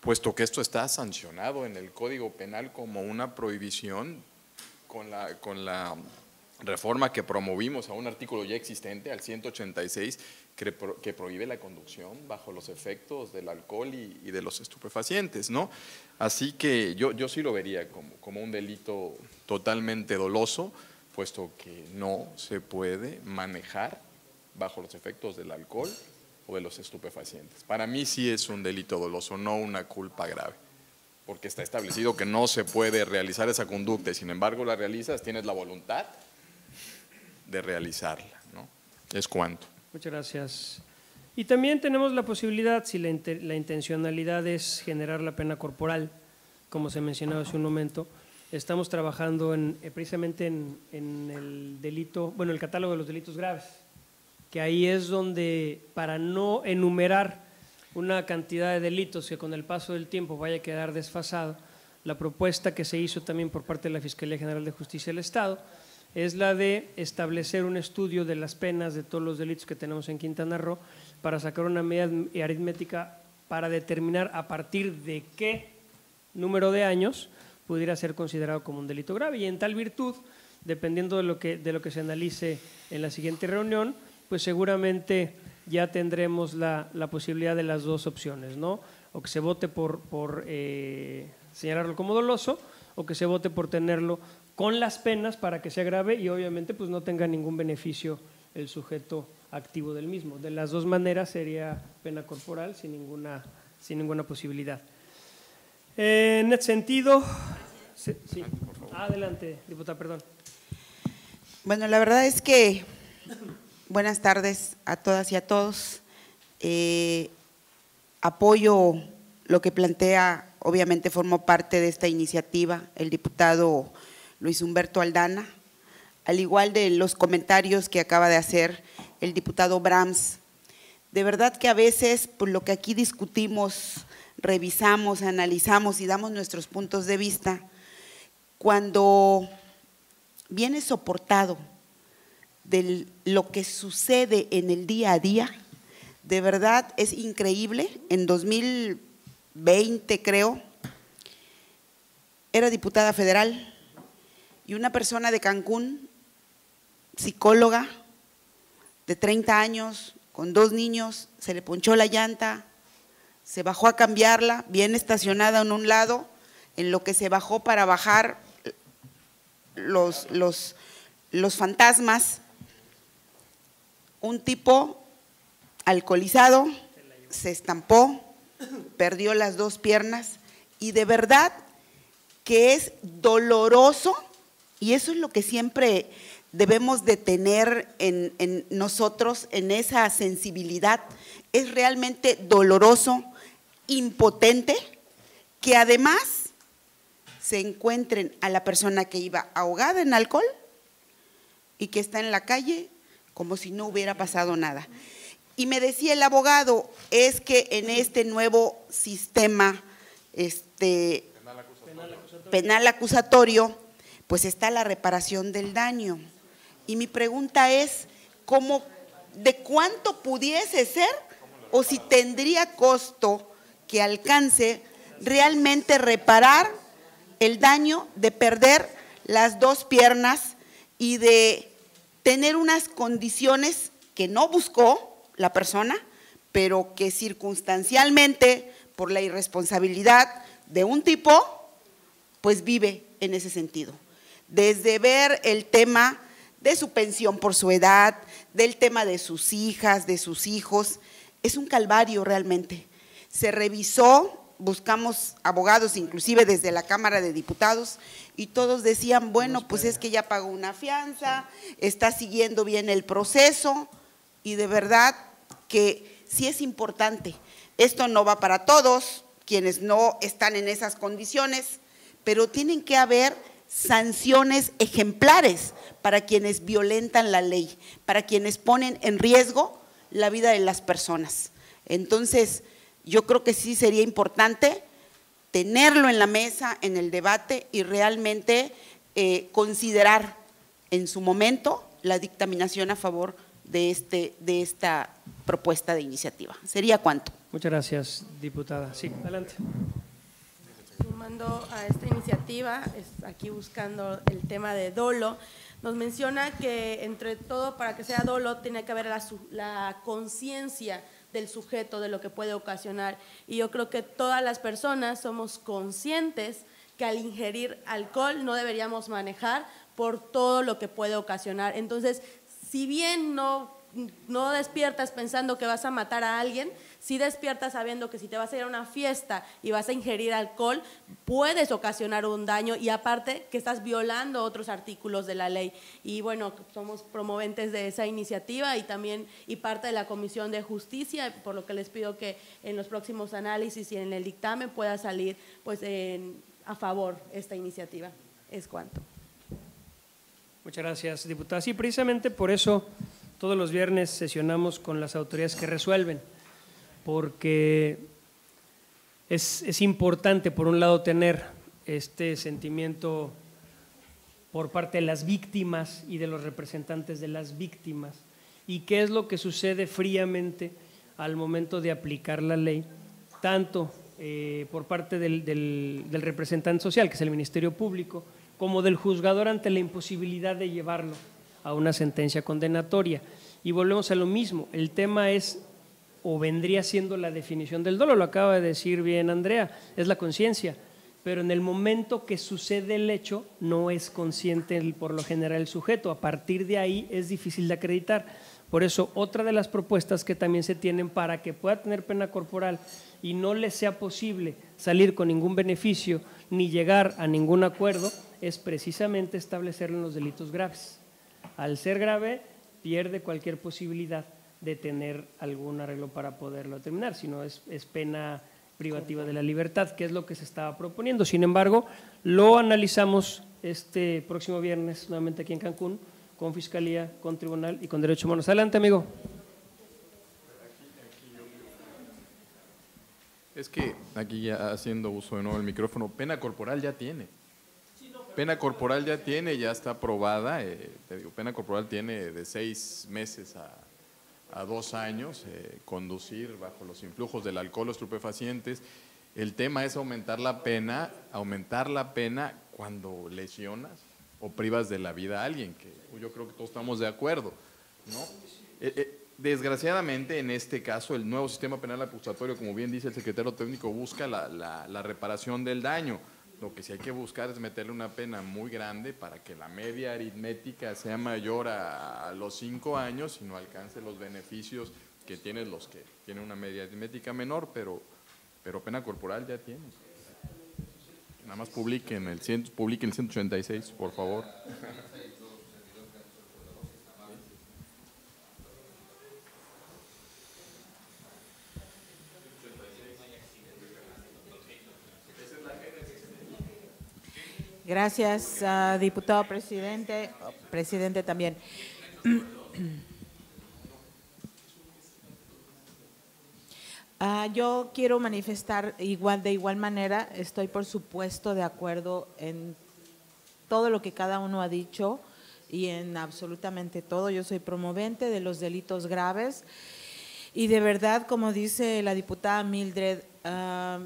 puesto que esto está sancionado en el Código Penal como una prohibición con la, con la reforma que promovimos a un artículo ya existente, al 186, que, prohíbe la conducción bajo los efectos del alcohol y, de los estupefacientes, ¿no? Así que yo, yo sí lo vería como, como un delito totalmente doloso, puesto que no se puede manejar bajo los efectos del alcohol o de los estupefacientes. Para mí sí es un delito doloso, no una culpa grave, porque está establecido que no se puede realizar esa conducta y sin embargo la realizas, tienes la voluntad de realizarla. ¿no? Es cuanto. Muchas gracias. Y también tenemos la posibilidad, si la, intencionalidad es generar la pena corporal, como se mencionaba hace un momento, estamos trabajando en, eh, precisamente en, en, el delito, bueno, el catálogo de los delitos graves, que ahí es donde, para no enumerar una cantidad de delitos que con el paso del tiempo vaya a quedar desfasado, la propuesta que se hizo también por parte de la Fiscalía General de Justicia del Estado es la de establecer un estudio de las penas de todos los delitos que tenemos en Quintana Roo para sacar una medida aritmética para determinar a partir de qué número de años pudiera ser considerado como un delito grave. Y en tal virtud, dependiendo de lo que, de lo que se analice en la siguiente reunión, pues seguramente ya tendremos la, posibilidad de las dos opciones, ¿no? O que se vote por, por eh, señalarlo como doloso o que se vote por tenerlo con las penas para que sea grave y obviamente pues no tenga ningún beneficio el sujeto activo del mismo. De las dos maneras sería pena corporal sin ninguna, sin ninguna posibilidad. En ese sentido, sí, adelante, diputada, perdón. Bueno, la verdad es que buenas tardes a todas y a todos. Eh, apoyo lo que plantea, obviamente formo parte de esta iniciativa, el diputado Luis Humberto Aldana, al igual de los comentarios que acaba de hacer el diputado Brahms. De verdad que a veces, por lo que aquí discutimos, revisamos, analizamos y damos nuestros puntos de vista, cuando viene soportado de lo que sucede en el día a día, de verdad es increíble. En 2020, creo, era diputada federal y una persona de Cancún, psicóloga, de 30 años, con dos niños, se le ponchó la llanta, se bajó a cambiarla, bien estacionada en un lado, en lo que se bajó para bajar los, los, los fantasmas, un tipo alcoholizado, se estampó, perdió las dos piernas y de verdad que es doloroso y eso es lo que siempre debemos de tener en, nosotros, en esa sensibilidad. Es realmente doloroso, impotente, que además se encuentren a la persona que iba ahogada en alcohol y que está en la calle como si no hubiera pasado nada. Y me decía el abogado, es que en este nuevo sistema este, penal acusatorio pues está la reparación del daño. Y mi pregunta es, ¿cómo, ¿de cuánto pudiese ser o si tendría costo que alcance realmente reparar el daño de perder las dos piernas y de tener unas condiciones que no buscó la persona, pero que circunstancialmente, por la irresponsabilidad de un tipo, pues vive en ese sentido desde ver el tema de su pensión por su edad, del tema de sus hijas, de sus hijos. Es un calvario realmente. Se revisó, buscamos abogados, inclusive desde la Cámara de Diputados, y todos decían, bueno, pues es que ya pagó una fianza, está siguiendo bien el proceso, y de verdad que sí es importante. Esto no va para todos, quienes no están en esas condiciones, pero tienen que haber sanciones ejemplares para quienes violentan la ley, para quienes ponen en riesgo la vida de las personas. Entonces, yo creo que sí sería importante tenerlo en la mesa, en el debate y realmente eh, considerar en su momento la dictaminación a favor de, este, de esta propuesta de iniciativa. ¿Sería cuánto? Muchas gracias, diputada. Sí, adelante sumando a esta iniciativa, aquí buscando el tema de dolo, nos menciona que entre todo para que sea dolo tiene que haber la, la conciencia del sujeto de lo que puede ocasionar. Y yo creo que todas las personas somos conscientes que al ingerir alcohol no deberíamos manejar por todo lo que puede ocasionar. Entonces, si bien no, no despiertas pensando que vas a matar a alguien, si despiertas sabiendo que si te vas a ir a una fiesta y vas a ingerir alcohol, puedes ocasionar un daño y aparte que estás violando otros artículos de la ley. Y bueno, somos promoventes de esa iniciativa y también y parte de la Comisión de Justicia, por lo que les pido que en los próximos análisis y en el dictamen pueda salir pues en- a favor esta iniciativa. Es cuanto. Muchas gracias, diputada. Sí, precisamente por eso todos los viernes sesionamos con las autoridades que resuelven, porque es, es importante, por un lado, tener este sentimiento por parte de las víctimas y de los representantes de las víctimas. ¿Y qué es lo que sucede fríamente al momento de aplicar la ley? Tanto eh, por parte del, del- del representante social, que es el Ministerio Público, como del juzgador ante la imposibilidad de llevarlo a una sentencia condenatoria. Y volvemos a lo mismo, el tema es o vendría siendo la definición del dolo, lo acaba de decir bien Andrea, es la conciencia, pero en el momento que sucede el hecho no es consciente el- por lo general el sujeto, a partir de ahí es difícil de acreditar. Por eso, otra de las propuestas que también se tienen para que pueda tener pena corporal y no le sea posible salir con ningún beneficio ni llegar a ningún acuerdo es precisamente establecerlo en los delitos graves. Al ser grave, pierde cualquier posibilidad de tener algún arreglo para poderlo terminar, sino es, es pena privativa de la libertad, que es lo que se estaba proponiendo. Sin embargo, lo analizamos este próximo viernes nuevamente aquí en Cancún, con Fiscalía, con Tribunal y con Derecho Humanos. Adelante, amigo. Es que aquí ya haciendo uso de nuevo del micrófono, pena corporal ya tiene. Pena corporal ya tiene, ya está aprobada. eh, te digo, pena corporal tiene de seis meses a, a dos años, eh, conducir bajo los influjos del alcohol o estupefacientes. El tema es aumentar la pena, aumentar la pena cuando lesionas o privas de la vida a alguien, que yo creo que todos estamos de acuerdo, ¿no? Eh, eh, desgraciadamente, en este caso, el nuevo sistema penal acusatorio, como bien dice el secretario técnico, busca la, la- la reparación del daño. Lo que sí hay que buscar es meterle una pena muy grande para que la media aritmética sea mayor a, los cinco años y no alcance los beneficios que tienen los que tienen una media aritmética menor, pero, pero pena corporal ya tienen. Nada más publiquen el, publiquen el 186, por favor. Gracias, ah, diputado presidente, presidente también. (clears throat) Ah, yo quiero manifestar igual de igual manera, estoy por supuesto de acuerdo en todo lo que cada uno ha dicho y en absolutamente todo. Yo soy promovente de los delitos graves y de verdad, como dice la diputada Mildred, ah,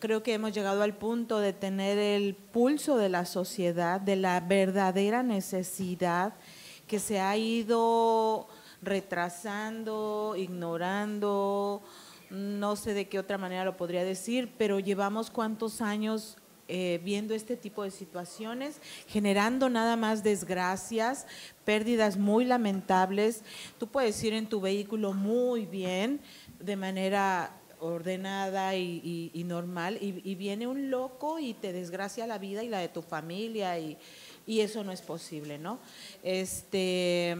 creo que hemos llegado al punto de tener el pulso de la sociedad, de la verdadera necesidad que se ha ido retrasando, ignorando, no sé de qué otra manera lo podría decir, pero llevamos cuántos años eh, viendo este tipo de situaciones, generando nada más desgracias, pérdidas muy lamentables. Tú puedes ir en tu vehículo muy bien, de manera ordenada y, normal, y, viene un loco y te desgracia la vida y la de tu familia, y, eso no es posible, ¿no? Este,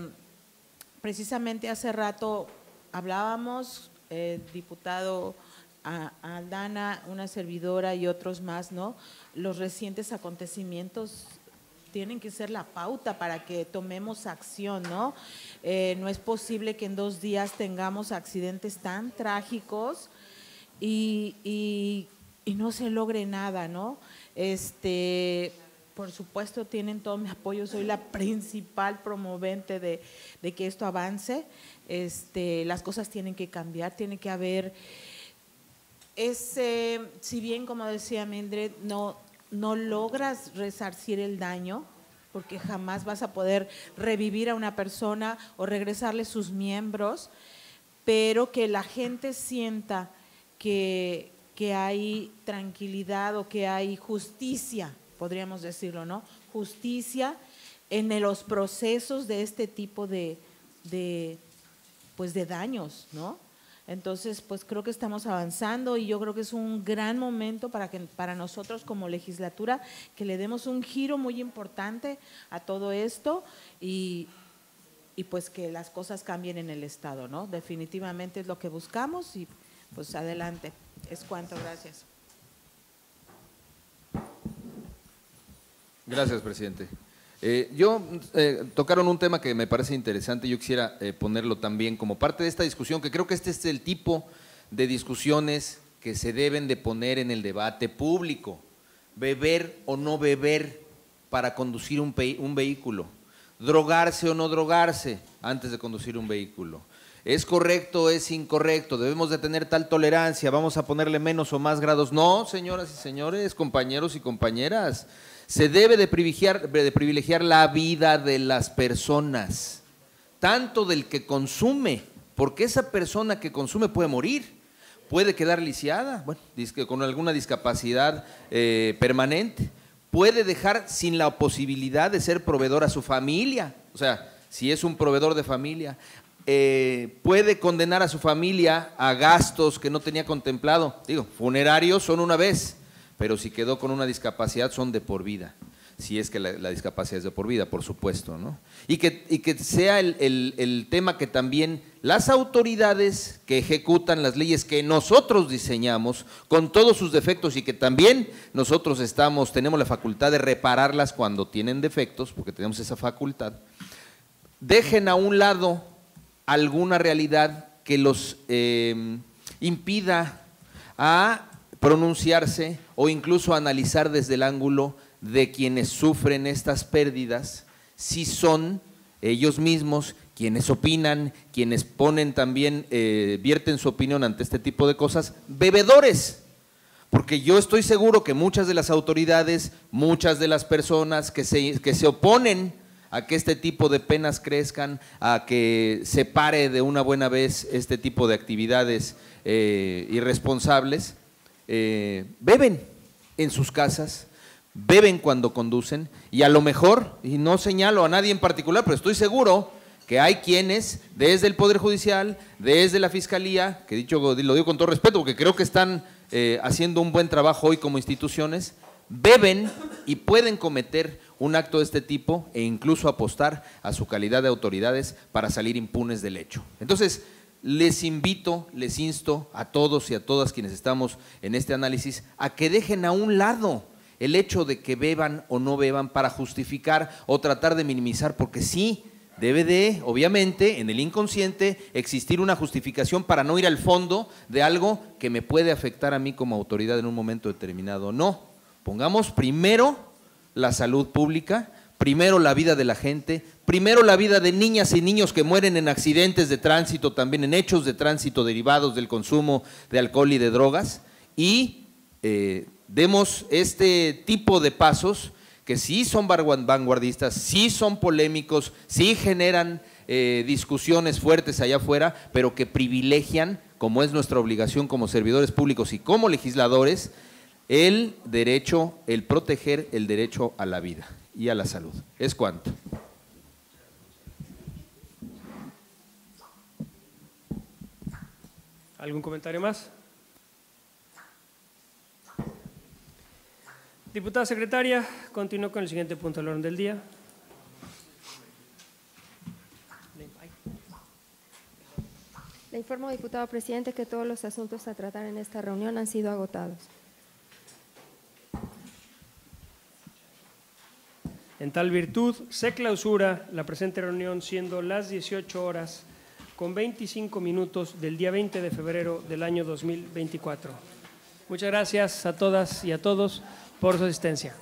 precisamente hace rato hablábamos, eh, diputado Aldana, una servidora y otros más, ¿no? Los recientes acontecimientos tienen que ser la pauta para que tomemos acción, ¿no? Eh, no es posible que en dos días tengamos accidentes tan trágicos y, no se logre nada, ¿no? Este, por supuesto, tienen todo mi apoyo, soy la principal promovente de, de que esto avance. Este, las cosas tienen que cambiar, tiene que haber ese, si bien como decía Mildred, no, no logras resarcir el daño, porque jamás vas a poder revivir a una persona o regresarle sus miembros, pero que la gente sienta que, que hay tranquilidad o que hay justicia, podríamos decirlo, ¿no? Justicia en los procesos de este tipo de, de, pues de daños, ¿no? Entonces, pues creo que estamos avanzando y yo creo que es un gran momento para que para nosotros como legislatura que le demos un giro muy importante a todo esto y, y pues que las cosas cambien en el estado, ¿no? Definitivamente es lo que buscamos y pues adelante. Es cuanto, gracias. Gracias, presidente. Eh, yo eh, tocaron un tema que me parece interesante, yo quisiera eh, ponerlo también como parte de esta discusión, que creo que este es el tipo de discusiones que se deben de poner en el debate público. Beber o no beber para conducir un, un vehículo. Drogarse o no drogarse antes de conducir un vehículo. ¿Es correcto es incorrecto? ¿Debemos de tener tal tolerancia? ¿Vamos a ponerle menos o más grados? No, señoras y señores, compañeros y compañeras. Se debe de privilegiar, de privilegiar la vida de las personas, tanto del que consume, porque esa persona que consume puede morir, puede quedar lisiada, bueno, con alguna discapacidad eh, permanente, puede dejar sin la posibilidad de ser proveedor a su familia, o sea, si es un proveedor de familia, eh, puede condenar a su familia a gastos que no tenía contemplado. Digo, funerarios son una vez, pero si quedó con una discapacidad son de por vida, si es que la, discapacidad es de por vida, por supuesto, ¿no? Y que, y que sea el, el, tema que también las autoridades que ejecutan las leyes que nosotros diseñamos, con todos sus defectos y que también nosotros estamos, tenemos la facultad de repararlas cuando tienen defectos, porque tenemos esa facultad, dejen a un lado alguna realidad que los eh, impida a pronunciarse o incluso analizar desde el ángulo de quienes sufren estas pérdidas, si son ellos mismos quienes opinan, quienes ponen también, eh, vierten su opinión ante este tipo de cosas, bebedores. Porque yo estoy seguro que muchas de las autoridades, muchas de las personas que se, que se oponen a que este tipo de penas crezcan, a que se pare de una buena vez este tipo de actividades eh, irresponsables, eh, beben en sus casas, beben cuando conducen y a lo mejor, y no señalo a nadie en particular, pero estoy seguro que hay quienes desde el Poder Judicial, desde la Fiscalía, que dicho lo digo con todo respeto porque creo que están eh, haciendo un buen trabajo hoy como instituciones, beben y pueden cometer un acto de este tipo e incluso apostar a su calidad de autoridades para salir impunes del hecho. Entonces, les invito, les insto a todos y a todas quienes estamos en este análisis a que dejen a un lado el hecho de que beban o no beban para justificar o tratar de minimizar, porque sí, debe de, obviamente, en el inconsciente existir una justificación para no ir al fondo de algo que me puede afectar a mí como autoridad en un momento determinado. No, pongamos primero la salud pública, primero la vida de la gente, primero la vida de niñas y niños que mueren en accidentes de tránsito, también en hechos de tránsito derivados del consumo de alcohol y de drogas, y eh, demos este tipo de pasos que sí son vanguardistas, sí son polémicos, sí generan eh, discusiones fuertes allá afuera, pero que privilegian, como es nuestra obligación como servidores públicos y como legisladores, el derecho, el proteger el derecho a la vida y a la salud. Es cuanto. ¿Algún comentario más? Diputada secretaria, continúo con el siguiente punto del orden del día. Le informo, diputado presidente, que todos los asuntos a tratar en esta reunión han sido agotados. En tal virtud, se clausura la presente reunión siendo las 18 horas con 25 minutos del día 20 de febrero del año 2024. Muchas gracias a todas y a todos por su asistencia.